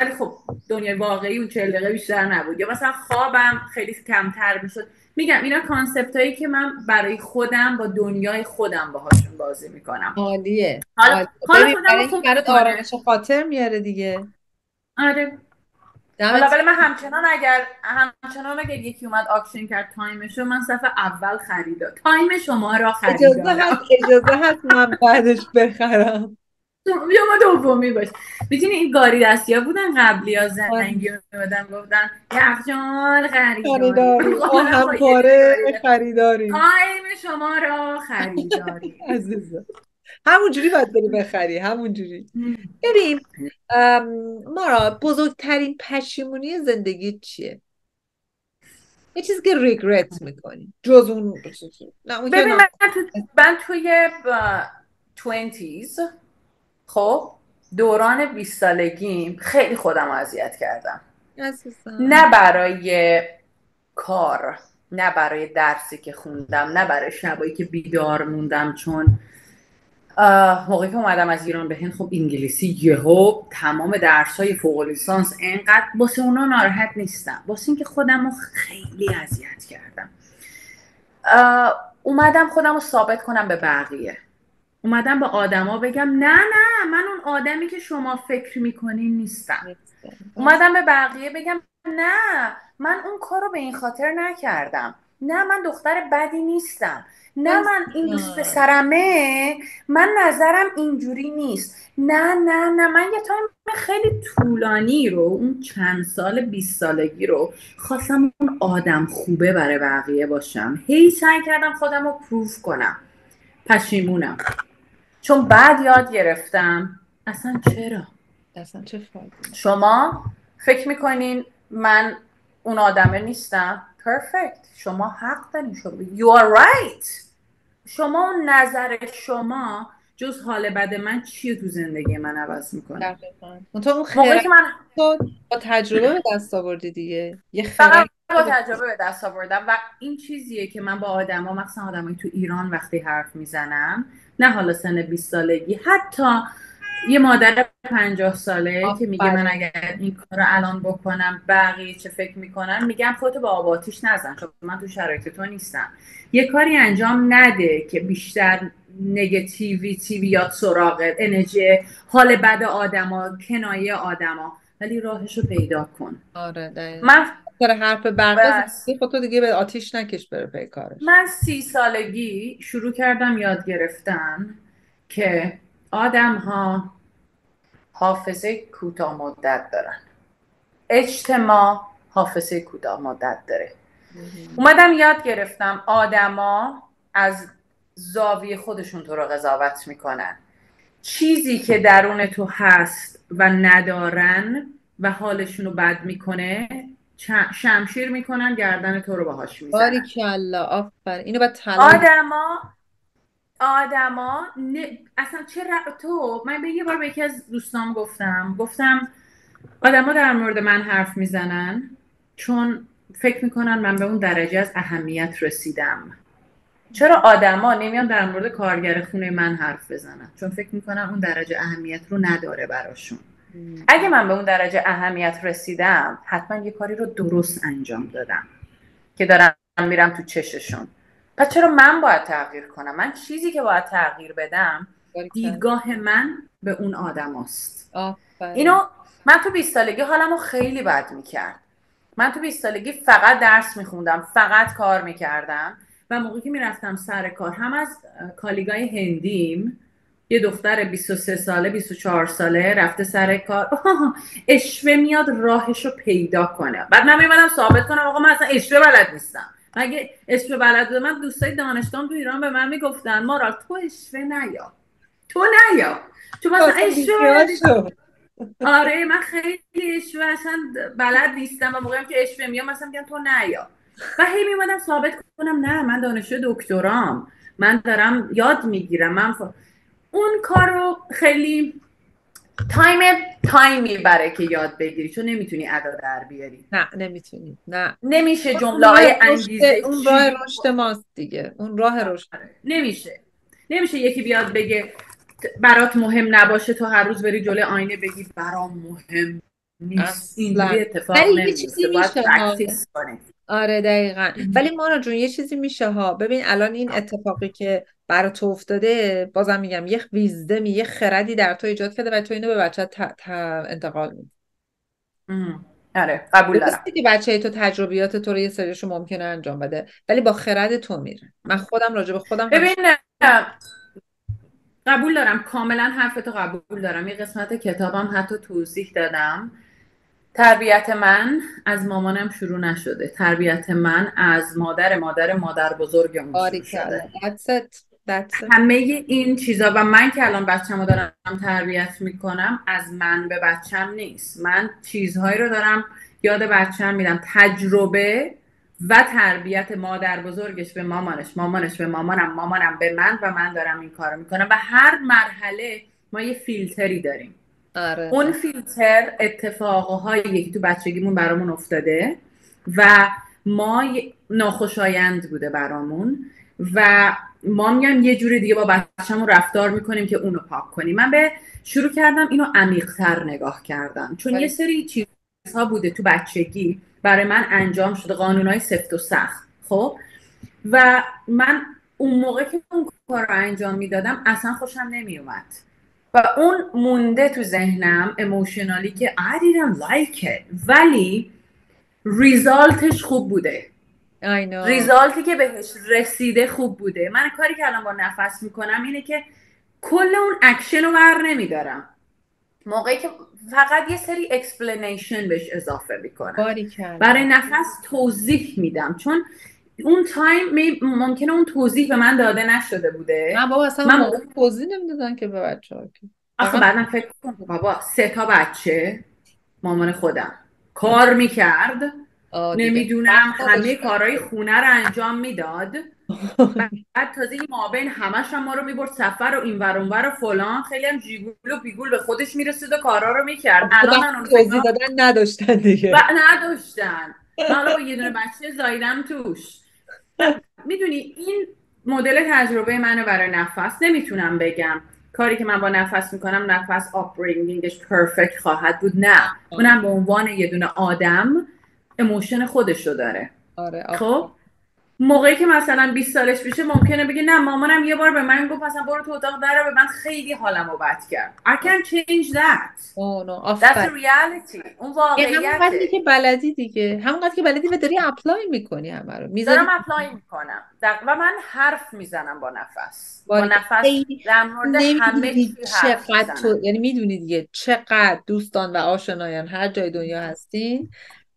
ولی خب دنیای واقعی اون چهل دقیقه بیشتر نبود. یا مثلا خوابم خیلی کمتر می‌شد. میگم اینا concept هایی که من برای خودم با دنیای خودم باهاشون بازی می‌کنم. عالیه. حالا حالا خودم آرامش خاطر میاره دیگه. آره. حالا ولی من همچنان اگر همچنان اگر یکی اومد auction کرد time شو من صفحه اول خریدم time شما را خریدم. اجازه هست اجازه هست من بعدش بخرم. یا مال دومی باش. می‌تونی این گاری دستی ها بودن قبلی ها زنگی میمدن گفتن یخجال خریداری. هم‌کاره خریداری time شما را خریداری عزیزم. همونجوری باید بری بخری همونجوری. ببین مارا بزرگترین پشیمونی زندگی چیه؟ یه چیزی که ریگرت می‌کنی. جز اون ببین من, تو... من توی توینتیز خب دوران 20 سالگیم خیلی خودم اذیت کردم. نه برای کار نه برای درسی که خوندم نه برای شبایی که بیدار موندم چون موقعی که اومدم از ایران به هند خب انگلیسی یهو تمام درس های فوق لیسانس انقدر واسه اونا ناراحت نیستم. واسه اینکه خودم رو خیلی اذیت کردم. اومدم خودم رو ثابت کنم به بقیه. اومدم به آدما بگم نه نه من اون آدمی که شما فکر می‌کنین نیستم. اومدم به بقیه بگم نه من اون کار رو به این خاطر نکردم. نه من دختر بدی نیستم. نه من این دوست پسرمه من نظرم اینجوری نیست. نه نه نه من یه تایم خیلی طولانی رو اون چند سال 20 سالگی رو خواستم اون آدم خوبه برای بقیه باشم. هی سعی کردم خودم رو پروف کنم. پشیمونم. چون بعد یاد گرفتم. اصلا چرا؟ اصلا چه شما فکر می‌کنین من اون آدمه نیستم؟ پرفکت شما حق دارین شما. You are right. شما اون نظر شما جز حال بد من چیه تو زندگی من عوض می‌کنه؟ تو اون خیلی من با تجربه به دست آوردی دیگه. یه فقط با تجربه به دست آوردم و این چیزیه که من با آدما مثلا آدمایی تو ایران وقتی حرف می‌زنم نه حالا سن 20 سالگی حتی یه مادر پنجاه ساله که میگه من اگر این کار رو الان بکنم بقیه چه فکر می‌کنن؟ میگم خودتو با آباتیش نزن چون من تو شرایط تو نیستم. یه کاری انجام نده که بیشتر نگتیویتی بیاد سراغ انرژی حال بد آدما کنایه آدما. ولی راهش رو پیدا کن. آره من داره حرف برقه خودتو دیگه به آتیش نکش بره پیکارش من سی سالگی شروع کردم یاد گرفتن که آدم ها حافظه کوتاه مدت دارن. اجتماع حافظه کوتاه مدت داره. اومدم یاد گرفتم آدما از زاویه خودشون تو رو قضاوت می‌کنن. چیزی که درون تو هست و ندارن و حالشون رو بد می‌کنه شمشیر می‌کنن گردن تو رو باهاش می‌زنن. باری آفر. اینو با آدما آدما اصلا چه تو من به یه بار به یکی از دوستان گفتم. گفتم آدما در مورد من حرف می‌زنن چون فکر می‌کنن من به اون درجه از اهمیت رسیدم. چرا آدما نمیان در مورد کارگر خونه من حرف بزنن؟ چون فکر می‌کنن اون درجه اهمیت رو نداره براشون. اگه من به اون درجه اهمیت رسیدم حتما یه کاری رو درست انجام دادم که دارم میرم تو چششون. پس چرا من باید تغییر کنم؟ من چیزی که باید تغییر بدم دیدگاه من به اون آدم است اینو من تو 20 سالگی حالمو خیلی بد می‌کرد. من تو 20 سالگی فقط درس میخوندم فقط کار می‌کردم و موقعی که می‌رفتم سر کار هم از کالیگای هندیم یه دختر 23 ساله 24 ساله رفته سر کار. اشوه میاد راهش رو پیدا کنه. بعد من میمدم ثابت کنم آقا من اصلا اشوه بلد نیستم. مگه اشوه بلد بوده من دوستای دانشگاه تو ایران به من می‌گفتن مارال تو اشوه نیا. تو نیا. تو مثلا عشوه آره من خیلی عشوه اصلا بلد نیستم و موقعی که عشوه میام مثلا میگم تو نیا. و هی میمدم ثابت کنم نه من دانشجو دکترام. من دارم یاد می‌گیرم. من اون کار رو خیلی time time می‌بره که یاد بگیری چون نمی‌تونی ادا در بیاری. نه نمی‌تونی. نه. نمیشه جمله های انگیزه اون راه رشد ماست دیگه. اون راه رشد. نمیشه. نمیشه یکی بیاد بگه برات مهم نباشه تو هر روز بری جلوی آینه بگی برام مهم نیست. اینجوری اتفاق نمیفته. باید practice آره دقیقا. ولی مانا جون یه چیزی میشه ها. ببین الان این اتفاقی که برای تو افتاده بازم میگم یه wisdom ی یه خردی در تو ایجاد کرده و تو اینو به بچه انتقال میدی. آره قبول دارم. که بچه تو تجربیات تو رو یه سریشو ممکنه انجام بده ولی با خرد تو میره. من خودم راجع به خودم ببین قبول دارم. کاملا حرف تو قبول دارم. یه قسمت کتابم حتی توضیح دادم. تربیت من از مامانم شروع نشده. تربیت من از مادر مادر مادر بزرگمون شروع شده. همه این چیزا و من که الان بچه‌مو دارم تربیت می‌کنم از من به بچم نیست. من چیزهایی رو دارم یاد بچم میدم. تجربه و تربیت مادر بزرگش به مامانش. مامانش به مامانم مامانم به من و من دارم این کارو می‌کنم و هر مرحله ما یه فیلتری داریم. آره. اون فیلتر اتفاقهایی که تو بچگیمون برامون افتاده و ما ناخوشایند بوده برامون. و ما میایم یه جوری دیگه با بچه‌مون رفتار می‌کنیم که اونو پاک کنیم. من به شروع کردم اینو عمیق‌تر نگاه کردم. چون یه سری چیزها بوده تو بچگی برای من انجام شده قانونهای سفت و سخت خب؟ و من اون موقع که اون کار رو انجام می‌دادم اصلا خوشم نمیومد و اون مونده تو ذهنم emotionally که I didn't like it. ولی result ش خوب بوده. result ی که بهش رسیده خوب بوده. من کاری که الان با نفس می‌کنم اینه که کل اون اکشن رو بر نمیدارم. موقعی که فقط یه سری explanation بهش اضافه می‌کنم. برای نفس توضیح میدم. چون اون تایم ممکنه اون توضیح به من داده نشده بوده. من بابا اصلا من توضیح نمی‌دادن که به بچه ها آخه بعدم فکر کنم بابا سه تا بچه مامان خودم. کار می‌کرد. نمی‌دونم همه کارهای خونه رو انجام می‌داد. بعد تازه این مابین همش هم ما رو می‌برد سفر و این ور و فلان. خیلی هم جیگول و بیگول به خودش می‌رسید و کارا رو می‌کرد. الان من توضیح دادن نداشتن دیگه. نداشتن. من با یه دونه بچه زایدم توش. می‌دونی این مدل تجربه منو برای نفس. نمی‌تونم بگم. کاری که من با نفس می‌کنم نفس upbringing ش perfect خواهد بود. نه. اونم به عنوان یه دونه آدم emotion خودش رو داره. آره خب؟ موقعی که مثلا 20 سالش بشه ممکنه بگه نه مامانم یه بار به من گفت مثلا برو تو اتاق در به من خیلی حالمو بد کرد. I can change that. oh, no. That's the reality. اون واقعیته. که بلدی دیگه. همونقدر که بلدی و داری apply می‌کنی همه رو. می‌ذاری دارم apply می‌کنم. و من حرف می‌زنم با نفس. با نفس در مورد همه چقدر تو یعنی می‌دونی دیگه چقدر دوستان و آشنایان هر جای دنیا هستین.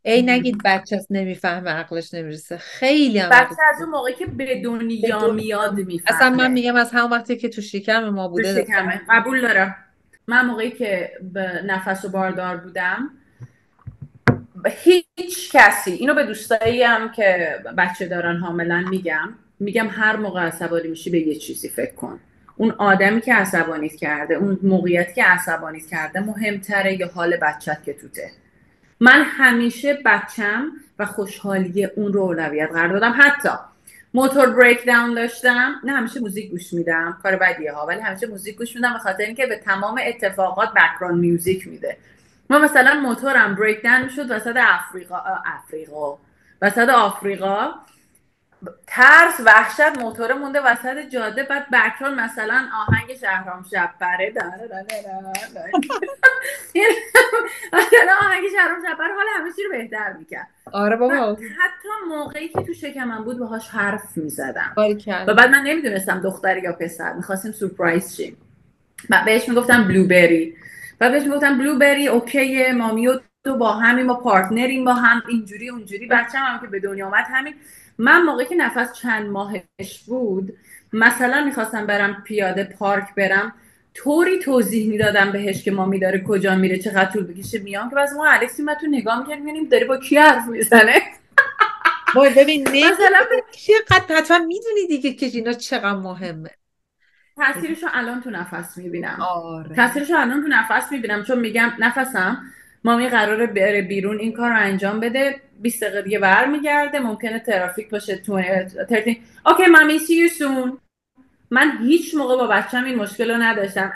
ای نگید بچه هست نمی‌فهمه عقلش نمی‌رسه. خیلی هم بچه از اون موقعی که به دنیا میاد می‌فهمه. اصلا من میگم از همون وقتی که تو شکم ما بوده تو شکمه قبول دارم. من موقعی که به نفس و باردار بودم هیچ کسی اینو به دوستایی هم که بچه دارن حاملا میگم میگم هر موقع عصبانی میشی به یه چیزی فکر کن. اون آدمی که عصبانیت کرده اون موقعیتی که عصبانیت کرده مهمتره یا حال بچت که توته. من همیشه بچم و خوشحالی اون رو اولویت قرار دادم. حتی موتور breakdown داشتم. نه همیشه music گوش میدم. کار بدیه ها. ولی همیشه music گوش میدم به خاطر اینکه به تمام اتفاقات background music میده. ما مثلا موتورم breakdown شد وسط افریقا افریقا. وسط آفریقا. ترس وحشت موتور مونده وسط جاده بعد background مثلا آهنگ شهرام شب بره داره آهنگ شهرام شب بره حالا همه چی رو بهتر می‌کرد. آره بابا. حتی موقعی که تو شکمم بود باهاش حرف می‌زدم. و بعد من نمی‌دونستم دختر یا پسر می‌خواستیم سورپرایز شیم. بهش می‌گفتم بلوبری. و بهش می‌گفتم بلوبری اوکیه مامی و تو با همین ما پارتنریم با هم اینجوری اونجوری. بچه هم که به دنیا آمد همین من موقعی که نفس چند ماهش بود مثلا می‌خواستم برم پیاده پارک برم طوری توضیح می‌دادم بهش که مامی داره کجا میره چقدر طول بکشه میام که بعضی ما الکسی من تو نگاه می‌کردیم می‌بینیم داره با کی حرف می‌زنه؟ ببین مثلا چقدر حتما می‌دونی دیگه که اینا چقدر مهمه. تاثیرشو الان تو نفس می‌بینم. آره. تاثیرشو الان تو نفس می‌بینم چون میگم نفسم مامی قراره بره بیرون این کار رو انجام بده. 20 دقیقه دیگه برمیگرده. ممکنه ترافیک باشه 13 اوکی مامی سی یو سون من هیچ موقع با بچم این مشکل رو نداشتم.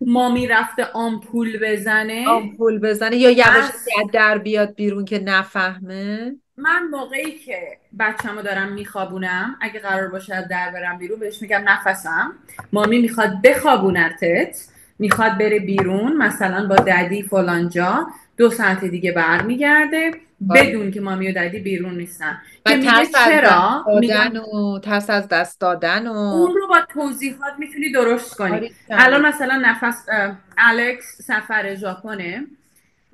مامی رفته آمپول بزنه. آمپول بزنه. یا یواش در بیاد بیرون که نفهمه؟ من موقعی که بچم رو دارم میخوابونم اگه قرار باشه در برم بیرون بهش میگم نفسم. مامی می‌خواد بخوابونرتت می‌خواد بره بیرون مثلا با ددی فلانجا دو ساعت دیگه برمیگرده. بدون که مامی و ددی بیرون نیستن. که میگه چرا؟ میگن و ترس از دست دادن و اون رو با توضیحات می‌تونی درست کنی. آره، الان مثلا نفس الکس سفر ژاپنه.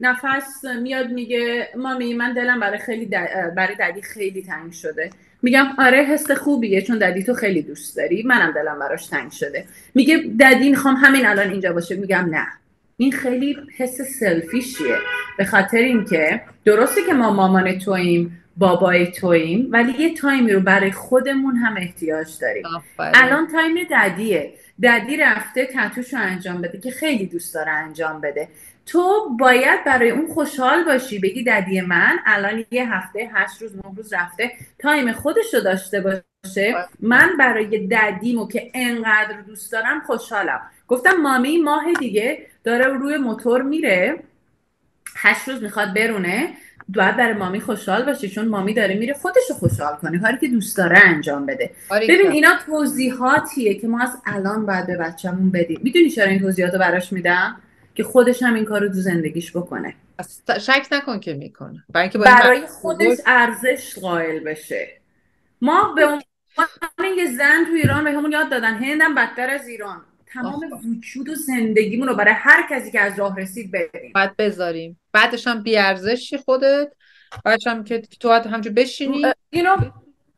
نفس میاد میگه مامی من دلم برای خیلی برای ددی خیلی تنگ شده. میگم آره حس خوبیه چون ددی تو خیلی دوست داری. منم دلم براش تنگ شده. میگه ددی می‌خوام همین الان اینجا باشه. میگم نه. این خیلی حس selfish یه به خاطر اینکه درسته که ما مامان توییم بابای توییم ولی یه time ی رو برای خودمون هم احتیاج داریم. الان time daddy ه. daddy رفته tattoo ش رو انجام بده که خیلی دوست داره انجام بده. تو باید برای اون خوشحال باشی. بگی daddy من الان یه هفته هشت روز نه روز رفته. time خودش رو داشته باشه. من برای daddy مو که انقدر دوست دارم خوشحالم. گفتم مامی ماه دیگه داره روی موتور میره. هشت روز می‌خواد برونه. باید برای مامی خوشحال باشی چون مامی داره میره خودش رو خوشحال کنه. کاری که دوست داره انجام بده. ببین اینا توضیحاتیه که ما از الان باید به بچه‌مون بدیم. می‌دونی چرا این توضیحات رو براش میدم؟ که خودش هم این کار رو تو زندگیش بکنه. شک نکن که می‌کنه. برای, برای خودش ارزش قائل بشه. ما به عنوان یه زن تو ایران به همون یاد دادن. هندم بدتر از ایران. تمام وجود و زندگیمون رو برای هر کسی که از راه رسید بدیم. بعد بذاریم. بعدش هم بیارزشی خودت. بعدش هم که تو همجور بشینی. اینو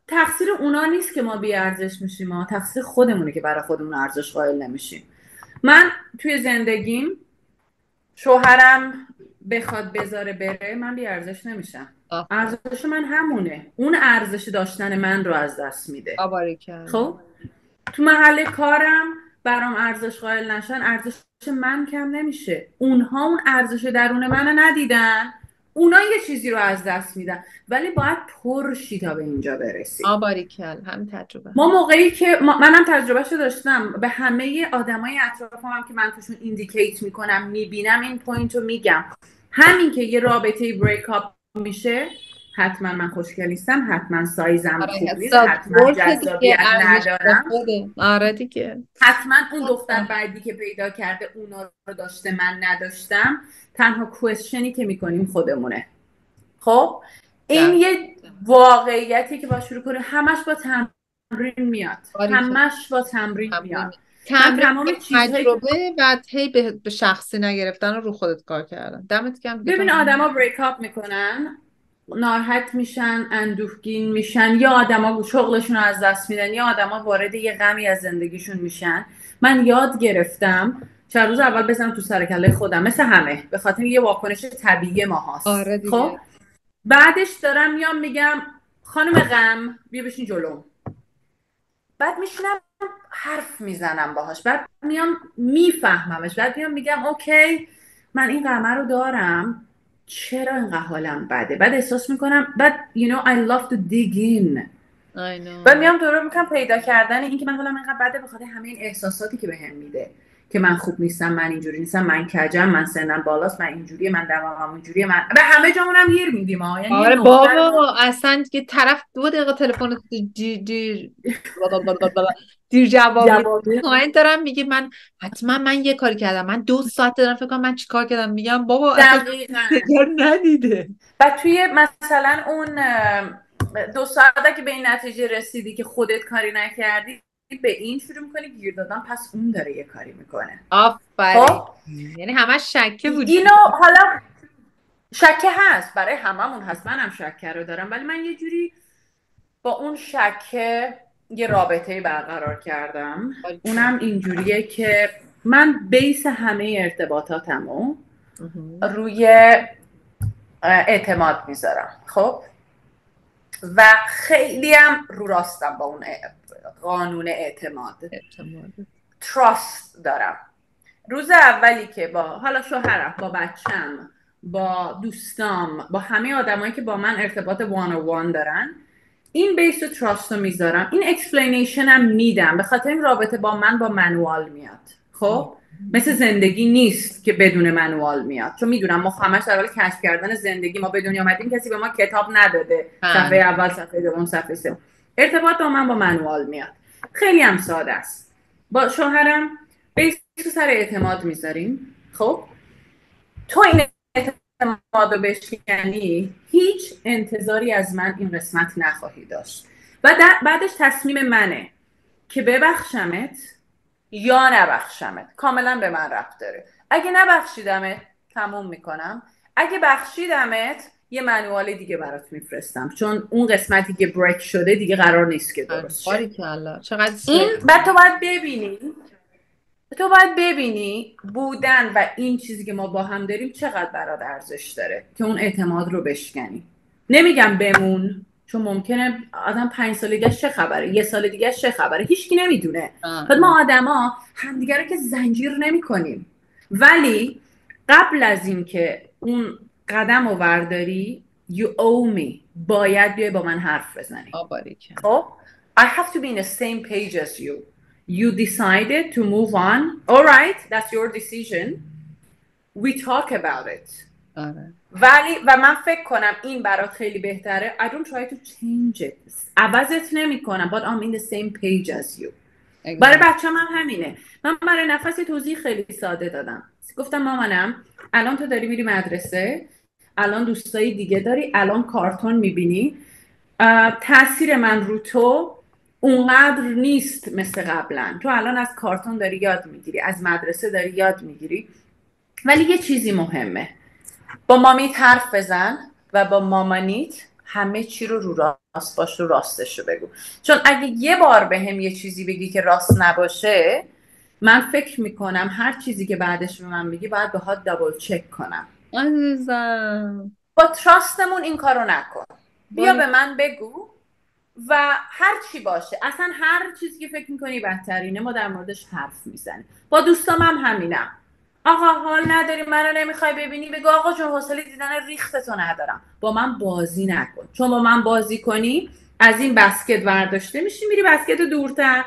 تقصیر اونا نیست که ما بیارزش میشیم ما تقصیر خودمونه که برای خودمون ارزش قائل نمیشیم. من توی زندگیم شوهرم بخواد بذاره بره من بی ارزش نمیشم. ارزش من همونه. اون ارزش داشتن من رو از دست میده. خب؟ تو محل کارم برام ارزش قائل نشن ارزش من کم نمیشه. اونها اون ارزش درون منو ندیدن. اونا یه چیزی رو از دست میدن ولی باید پر شی تا به اینجا برسی. آره بالاخره هم تجربه. ما موقعی که منم تجربهشو داشتم. به همه آدمای اطرافم هم که من توشون indicate می‌کنم می‌بینم این point رو میگم. همین که یه رابطه break up میشه حتما من خوشگل نیستم حتما سایزم آره، خوب نیست حتما جذابیت ندارم. آره دیگه. حتما اون دختر بعدی که پیدا کرده اونا رو داشته من نداشتم. تنها کوشنی که می‌کنیم خودمونه. خب؟ این یه واقعیتی که با شروع کنه همش با تمرین میاد. همش با تمرین میاد. تمام تجربه بعد هی به شخصی نگرفتن رو رو خودت کار کردن. دمت گرم ببین آدما بریک اپ می‌کنن. ناراحت میشن اندوهگین میشن یا آدما شغلشون رو از دست میدن یا آدما وارد یه غمی از زندگیشون میشن. من یاد گرفتم چند روز اول بزنم تو سر کله خودم مثل همه به خاطر یه واکنش طبیعی ما هاست. آره خب؟ بعدش دارم میام میگم خانم غم بیا بشین جلوم بعد میشینم حرف می‌زنم باهاش. بعد میام میفهممش. بعد میام میگم اوکی من این غمه رو دارم. چرا اینقدر حالم بده؟ بعد احساس می‌کنم بعد you know I love to dig in. بعد میام دور می‌کنم پیدا کردن این که من حالم اینقدر بده بخاطر همه این احساساتی که بهم میده. که من خوب نیستم من اینجوری نیستم من کجم من سنم بالاست من اینجوری من دماغم اینجوری من به همه جامونم گیر میدیم ها یعنی آره بابا اصلا که طرف دو دقیقه تلفن دیر دیر دیر جوابی. پایین دارم میگه من حتما من یه کاری کردم من دو ساعت دارم فکر کنم من چیکار کردم؟ میگم بابا ندیده. و توی مثلا اون دو ساعته که به این نتیجه رسیدی که خودت کاری نکردی به این شروع می‌کنه گیر دادن پس اون داره یه کاری می‌کنه. آفرین. خب؟ یعنی همش شکه بود. اینو حالا شکه هست. برای هممون هست. منم شکه رو دارم. ولی من یه جوری با اون شکه یه رابطه برقرار کردم. اونم اینجوریه که من بیس همه ارتباطاتمو روی اعتماد می‌ذارم. خب؟ و خیلی هم رو راستم با اون قانون اعتماد. تراست دارم. روز اولی که با حالا شوهرم با بچم با دوستام با همه آدمایی که با من ارتباط وان وان دارن این base trust رو می‌ذارم. این explanation هم میدم. به خاطر این رابطه با من با manual میاد. خب؟ مثل زندگی نیست که بدون manual میاد. چون می‌دونم ما همش در حال کشف کردن زندگی ما به دنیا آمدیم کسی به ما کتاب نداده. صفحه اول صفحه دوم صفحه سوم. ارتباط با من با manual میاد. خیلی هم ساده است. با شوهرم base رو سر اعتماد می‌ذاریم. خب؟ تو این اعتماد رو بشکنی هیچ انتظاری از من این قسمت نخواهی داشت. و بعدش تصمیم منه که ببخشمت یا نبخشمت. کاملا به من رفت داره. اگه نبخشیدمت تموم می‌کنم. اگه بخشیدمت یه منوال دیگه برات میفرستم. چون اون قسمتی که بریک شده دیگه قرار نیست که درست شه. این بعد تو باید ببینی تو باید ببینی بودن و این چیزی که ما با هم داریم چقدر برات ارزش داره که اون اعتماد رو بشکنی. نمیگم بمون. چون ممکنه آدم پنج سال دیگه چه خبره یه سال دیگه چه خبره؟ هیچکی نمی‌دونه. بعد ما آدما همدیگه رو که زنجیر نمی کنیم ولی قبل از اینکه اون قدم رو برداری you owe me. باید بیای با من حرف بزنی. خب؟ I have to be in the same page as you. You decided to move on. All right that's your decision. We talk about it. آره. ولی و من فکر کنم این برات خیلی بهتره. I don't try to change it. عوضت نمی کنم but I'm in the same page as you. برای بچه هم همینه. من برای نفس توضیح خیلی ساده دادم. گفتم مامانم الان تو داری میری مدرسه. الان دوستایی دیگه داری. الان کارتون می‌بینی. تاثیر من رو تو اونقدر نیست مثل قبلا تو الان از کارتون داری یاد می‌گیری. از مدرسه داری یاد می‌گیری. ولی یه چیزی مهمه. با مامیت حرف بزن و با مامانیت همه چی رو رو راست باش رو راستش رو بگو. چون اگه یه بار به هم یه چیزی بگی که راست نباشه من فکر می‌کنم هر چیزی که بعدش به من بگی باید باهات دابل چک کنم. عزیزم. با تراستمون این کارو نکن. بیا به من بگو و هر چی باشه. اصلا هر چیزی که فکر می‌کنی بهترینه ما در موردش حرف می‌زنیم. با دوستام هم همینم. آقا حال نداری منو نمی‌خوای ببینی؟ بگو آقا چون حوصله دیدن ریختتو ندارم. با من بازی نکن. چون با من بازی کنی از این بسکت ورداشته میشی میری بسکت دورتر.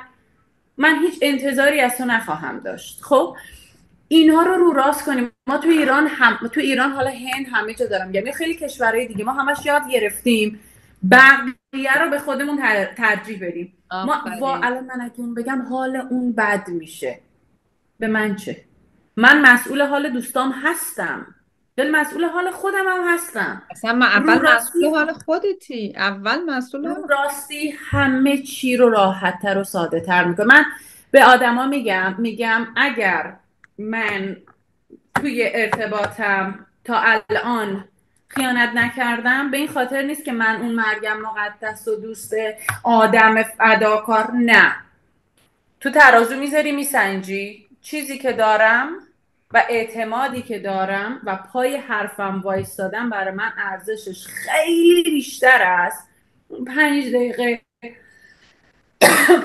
من هیچ انتظاری از تو نخواهم داشت. خب اینها رو رو راست کنیم. ما تو ایران هم تو ایران حالا هند همه جا دارم. یعنی خیلی کشورهای دیگه. ما همش یاد گرفتیم. بقیه رو به خودمون ترجیح بدیم. ما با الان من اگه بگم حال اون بد میشه. به من چه؟ من مسئول حال دوستام هستم. دل مسئول حال خودم هم هستم. اصلا من اول مسئول حال خودتی. اول مسئول رو راستی همه چی رو راحتتر و ساده تر می‌کنه من به آدما میگم میگم اگر من توی ارتباطم تا الان خیانت نکردم به این خاطر نیست که من اون مرگم مقدس و دوست آدم فداکار نه. تو ترازو می‌ذاری میسنجی؟ چیزی که دارم و اعتمادی که دارم و پای حرفم وایستادم برای من ارزشش خیلی بیشتر است. پنج دقیقه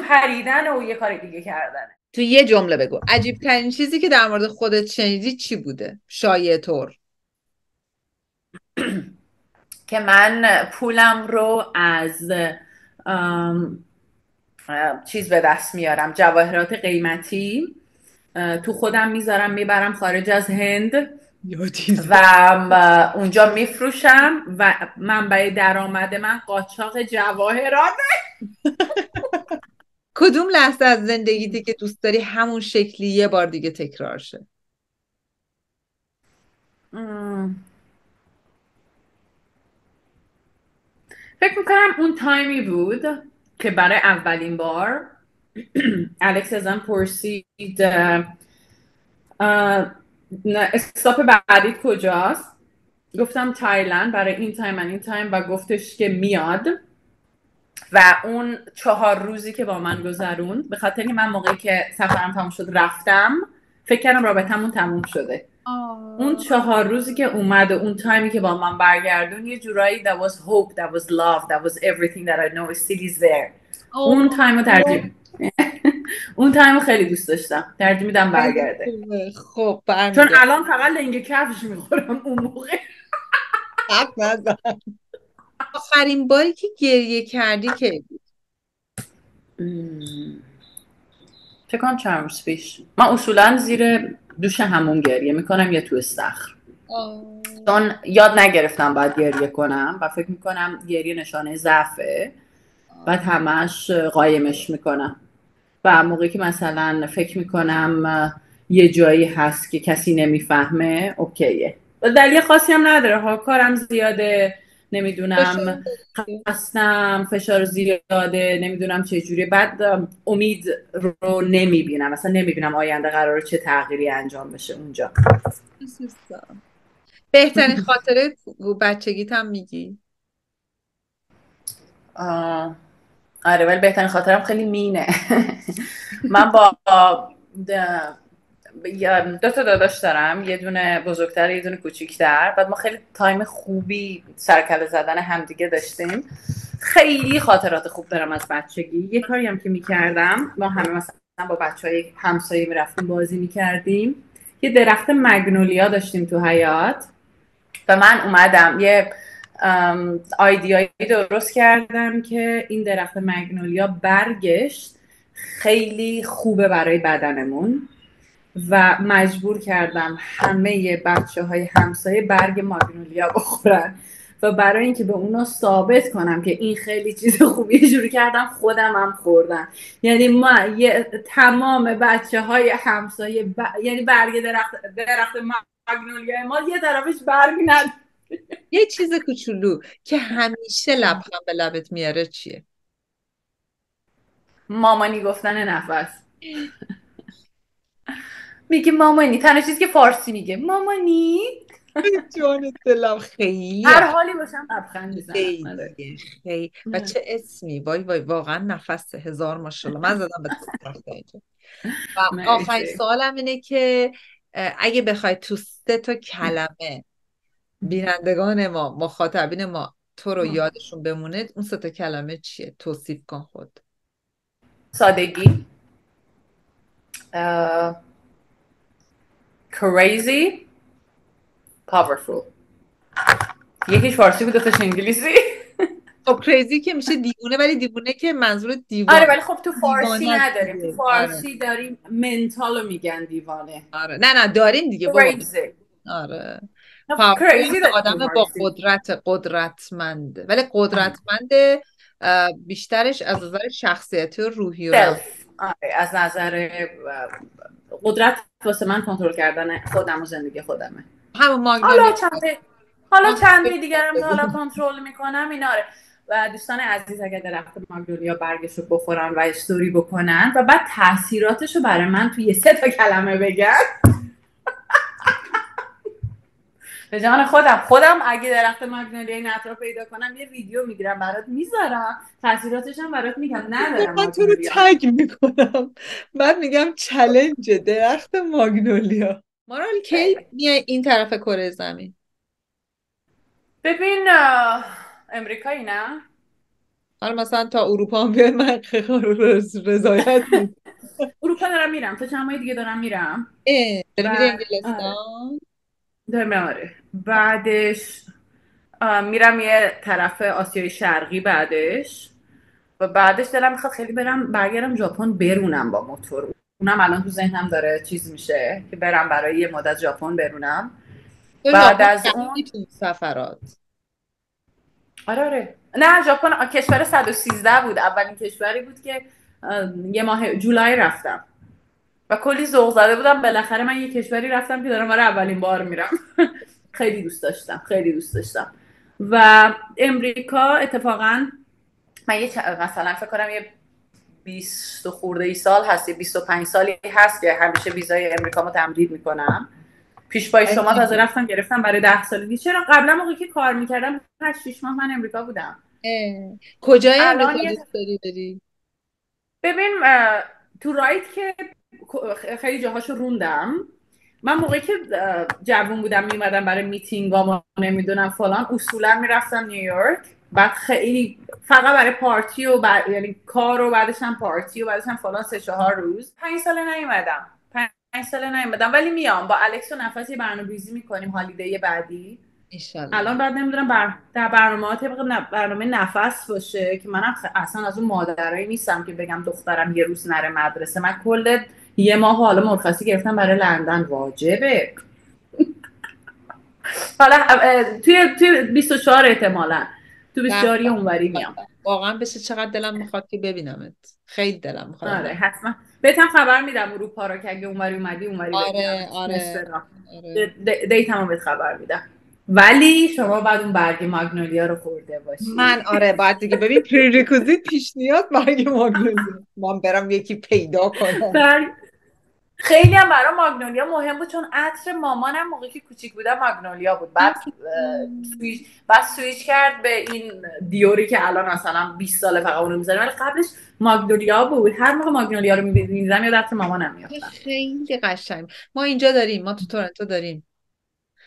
پریدن و یه کار دیگه کردنه. تو یه جمله بگو. عجیب ترین چیزی که در مورد خودت شنیدی چی بوده؟ شایع طور. که من پولم رو از چیز به دست میارم. جواهرات قیمتی. تو خودم می‌ذارم می‌برم خارج از هند و اونجا میفروشم و منبع درآمد من قاچاق جواهرات کدوم لحظه از زندگیتی که دوست داری همون شکلی یه بار دیگه تکرار شه؟ فکر می‌کنم اون time ی بود که برای اولین بار الکس ازم پرسید stop بعدی کجاست؟ گفتم تایلند برای این time این time و گفتش که میاد. و اون چهار روزی که با من گذروند به خاطر من موقعی که سفرم تموم شد رفتم فکر کردم رابطمون تموم شده. اون چهار روزی که اومد و اون time ی که با من برگردوند یه جورایی that was hope that was love that was everything that I know still is there. اون time رو ترجیح اون time خیلی دوست داشتم. ترجیح میدم برگرده. خب چون الان فقط لنگ کفش می‌خورم اون موقع. آخرین باری که گریه کردی که؟ بود فکر کنم چند روز پیش. من اصولا زیر دوش همون گریه می‌کنم یا تو استخر. چون یاد نگرفتم باید گریه کنم و فکر می‌کنم گریه نشانه ضعفه. بعد همش قایمش می‌کنم. و موقعی که مثلا فکر می‌کنم یه جایی هست که کسی نمی‌فهمه اوکیه. دلیل خاصی هم نداره. ها کارم زیاده نمی‌دونم هستم فشار زیاده نمی‌دونم چه جوری بعد امید رو نمی‌بینم. مثلا نمی‌بینم آینده قرار چه تغییری انجام بشه اونجا. بهترین خاطره بچگیت هم میگی؟ آره ولی بهترین خاطرم خیلی مینه. من با دو تا داداش دارم یه دونه بزرگتر یه دونه کوچیکتر. بعد ما خیلی تایم خوبی سرکله زدن همدیگه داشتیم. خیلی خاطرات خوب دارم از بچگی. یه کاری هم که می‌کردم ما همه مثلا با بچه های همسایه می‌رفتیم بازی می‌کردیم یه درخت مگنولیا داشتیم تو حیات و من اومدم یه آیدیایی درست کردم که این درخت مگنولیا برگش خیلی خوبه برای بدنمون و مجبور کردم همه بچه های همسایه برگ ماگنولیا بخورن و برای اینکه به اونا ثابت کنم که این خیلی چیز خوبی شروع کردم خودم هم خوردم. یعنی ما یه تمام بچه های همسایه یعنی برگ درخت درخت ماگنولیا ما یه طرفش برگ ند یه چیز کوچولو که همیشه لبخند به لبت میاره چیه؟ مامانی گفتن نفس. میگه مامانی تنها چیزی که فارسی میگه. مامانی. جان دلم خیلی. هر حالی باشم لبخند می‌زنم. خیلی و چه اسمی؟ وای وای واقعا نفس هزار ماشاءالله. من زدم به اینجا. و آخرین سوالم اینه که اگه بخوای تو سه تا کلمه بینندگان ما مخاطبین ما تو رو یادشون بمونه اون سه تا کلمه چیه؟ توصیف کن خود. سادگی. crazy. Powerful. یکیش فارسی بود دوتاش انگلیسی. خب کریزی که میشه دیوونه ولی دیوونه که منظور دیوانه آره ولی خب تو فارسی نداریم. تو فارسی آره. داریم منتالو میگن دیوانه. آره. نه نه داریم دیگه کریزی آره. کریزی آدم با قدرت قدرتمنده ولی قدرتمند بیشترش از نظر شخصیتی و روحی و از نظر قدرت واسه من کنترل کردن خودم و زندگی خودمه. همون حالا چند حالا چند دیگرم حالا کنترل می‌کنم اینا آره. و دوستان عزیز اگر درخت ماگنولیا برگش رو بخورن و استوری بکنن و بعد تاثیراتش رو برای من توی سه تا کلمه بگن. به جان خودم. خودم اگه درخت ماگنولیا این اطراف پیدا کنم یه ویدیو می‌گیرم برات می‌ذارم. تاثیراتش هم برات میگم. ندارم من تو رو تگ می‌کنم. من میگم چلنج درخت ماگنولیا. مارال کی میای این طرف کره زمین؟ ببین امریکایی نه؟ حالا مثلا تا اروپا هم بیاد من رضایت اروپا دارم میرم. تا چند دیگه دارم میرم. دارم میره انگلستان؟ دارم آره. بعدش میرم یه طرف آسیای شرقی بعدش و بعدش دلم می‌خواد خیلی برم برگردم ژاپن برونم با موتور. اونم الان تو ذهنم داره چیز میشه که برم برای یه مدت ژاپن برونم. بعد از اون سفرات. آره آره. نه ژاپن کشور 113 بود. اولین کشوری بود که یه ماه جولای رفتم. و کلی ذوق زده بودم. بالاخره من یه کشوری رفتم که دارم برای اولین بار میرم. خیلی دوست داشتم خیلی دوست داشتم. و امریکا اتفاقا من یه مثلا فکر کنم یه 20 خورده ای سال هست یه 25 سالی هست که همیشه ویزای امریکا ما تمدید می‌کنم. پیش پای شما تازه رفتم گرفتم برای ده سالگی. چرا؟ قبلا موقعی که کار می‌کردم 8 6 ماه من امریکا بودم. کجای امریکا دوست داری بری؟ ببین تو رایت که خیلی جاهاشو روندم. من موقعی که جوون بودم میمدم برای میتینگ و نمی‌دونم فلان اصولا می‌رفتم نیویورک. بعد خیلی فقط برای پارتی و بعد یعنی کار و بعدش هم پارتی و بعدش هم فلان سه چهار روز. پنج ساله نیومدم. پنج ساله نیومدم. ولی میام. با الکس و نفسی برنامه ریزی می‌کنیم هالیدی بعدی. ایشالله. الان بعد نمی‌دونم بر... در برنامه طبق برنامه نفس باشه که منم اصلا از اون مادرایی نیستم که بگم دخترم یه روز نره مدرسه. من کل یه ماه حالا مرخصی گرفتم برای لندن. واجبه. حالا توی توی 24 احتمالا. تو 24 اونوری میام. واقعا بشه چقدر دلم می‌خواد که ببینمت. خیلی دلم می‌خواد. آره حتما. بهتم خبر میدم اروپا رو که اگه اونوری اومدی اونوری آره آره, آره. دیتمو بهت خبر میدم. ولی شما بعد اون برگ ماگنولیا رو خورده باشی. من آره بعد دیگه ببین پریریکوزیت پیش نیاد برگ ماگنولیا. من برم یکی پیدا کنم. برگ خیلی هم برای ماگنولیا مهم بود چون عطر مامانم موقعی که کوچیک بودم ماگنولیا بود بعد سویچ بعد سویچ کرد به این دیوری که الان مثلا 20 ساله فقط اونو می‌ذاره ولی قبلش ماگنولیا بود هر موقع ماگنولیا رو می‌دیدم یاد عطر مامانم میاد خیلی قشنگ ما اینجا داریم ما تو تورنتو داریم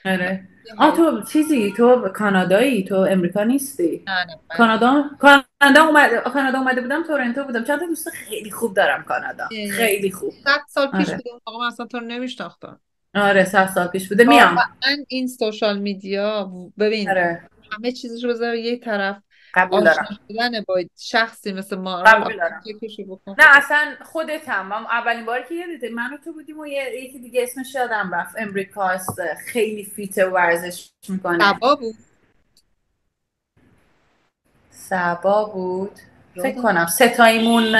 آره. آه تو چیزی تو کانادایی تو امریکا نیستی. نه نه کانادا کانادا اومد کانادا اومده بودم تورنتو بودم. چند تا دوست خیلی خوب دارم کانادا. خیلی خوب. صد سال پیش آره. بودم. آقا من اصلا تو نمیشناختم. آره صد سال پیش بوده. میام. من این سوشال میدیا ببین آره. همه چیزش رو بذار یه طرف. قبول آشنا دارم. شدن با شخصی مثل ما. قبول دارم. نه اصلا خودت هم من اولین باری که یادته من و تو بودیم و یه- یکی دیگه اسمش یادم رفت. امریکاست خیلی فیت و ورزش می‌کنه. سبا بود. سبا بود. فکر کنم ستایمون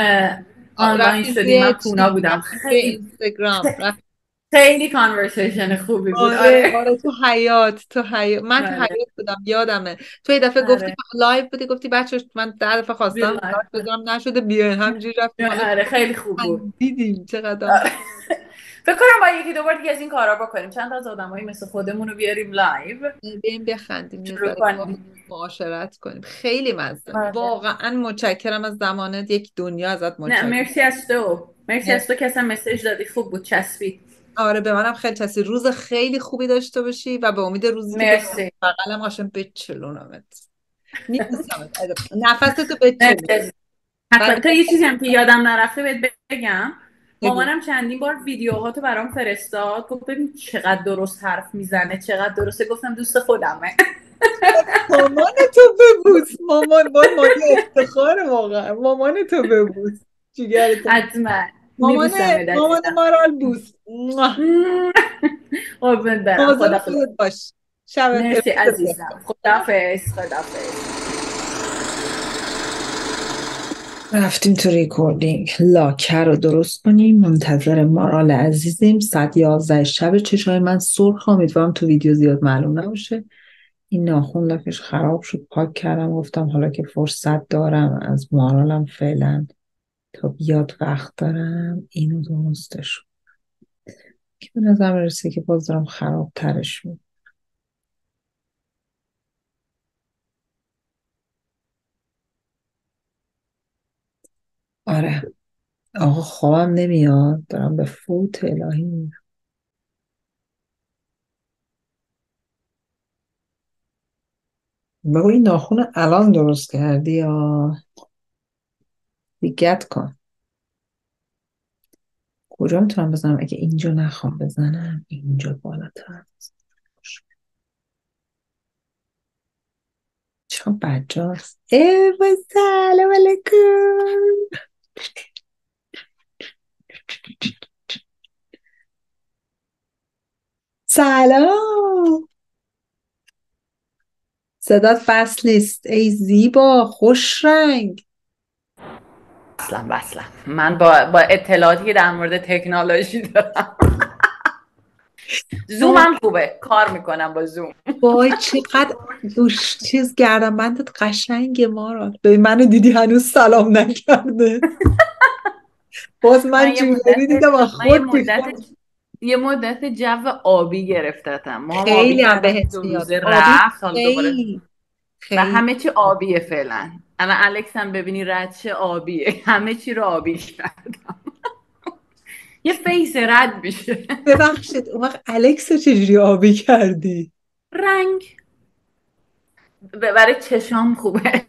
آنلاین شدیم. من چیز، بودم. خیلی. اینستاگرام. خیلی کانورسیشن خوبی بود. آره آره. آره تو حیات تو حیات من تو آره. حیات بودم یادمه. تو یه دفعه آره. گفتی لایو بودی گفتی بچه من ده دفعه خواستم لایو. بذارم نشده بیاین. همینجوری رفتیم آره خیلی خوب بود. دیدیم چقدر آره. فکر کنم با یکی دو بار دیگه از این کارا بکنیم. چند تا از آدمایی مثل خودمون رو بیاریم live بریم بخندیم معاشرت کنیم. خیلی مزه. آره. واقعا متشکرم از زمانت. یک دنیا ازت نه متشکرم. مرسی از تو. مرسی نه. از تو که اصلا message دادی. خوب بود. چسبید. آره به منم خیلی چسبید روز خیلی خوبی داشته باشی و به امید روزی که مرسی. بغلم قشنگ بچلونمت نیستمت نفستو بچلون. تا یه چیزی هم که یادم نرفته بهت بگم. مامانم چندین بار ویدیوها تو برام فرستاد. گفت ببین چقدر درست حرف می‌زنه چقدر درسته. گفتم دوست خودمه. مامان تو ببوس. مامان وای مالی افتخار واقعا. مامان تو ببوس. جیگرت حتما. مامان مامان مارال بوس. قربونت برم. خدا خودت باش. شب مرسی عزیزم. خدافظ خدافظ رفتیم تو recording. لاک رو درست کنیم. منتظر مارال عزیزیم. ساعت یازده شب چشای من سرخ. امیدوارم تو ویدیو زیاد معلوم نباشه. این ناخون لاکش خراب شد. پاک کردم. گفتم حالا که فرصت دارم. از مارالم فعلا تا بیاد وقت دارم اینو درستش. که به نظر رسید که باز دارم خراب ترش می آره. آقا خوابم نمیاد. دارم به فوت الهی میرم. بگو این ناخون الان درست کردی یا؟ دیگت کن. کجا می‌تونم بزنم؟ اگه اینجا نخوام بزنم اینجا بالاتر چه بجاست. ای سلام علیکم. سلام. صدات فصل نیست. ای زیبا خوش رنگ. اصلا اصلا من با, با اطلاعاتی که در مورد تکنولوژی دارم. زوم هم خوبه. کار می‌کنم با زوم. وای چقدر دوش چیز گردنبندت قشنگه مارال به منو دیدی هنوز سلام نکرده. باز من جوری مدت- دیدم و خود. یه مدت جو آبی گرفتتم. ما خیلی هم بهت میاد رفت خیلی و خیلی. همه چی آبیه فعلا. الان الکس هم ببینی رد چه آبیه. همه چی رو آبی کردم. یه فیس رد میشه. ببخشید اون وقت الکس رو چجوری آبی کردی؟ رنگ. برای چشام خوبه.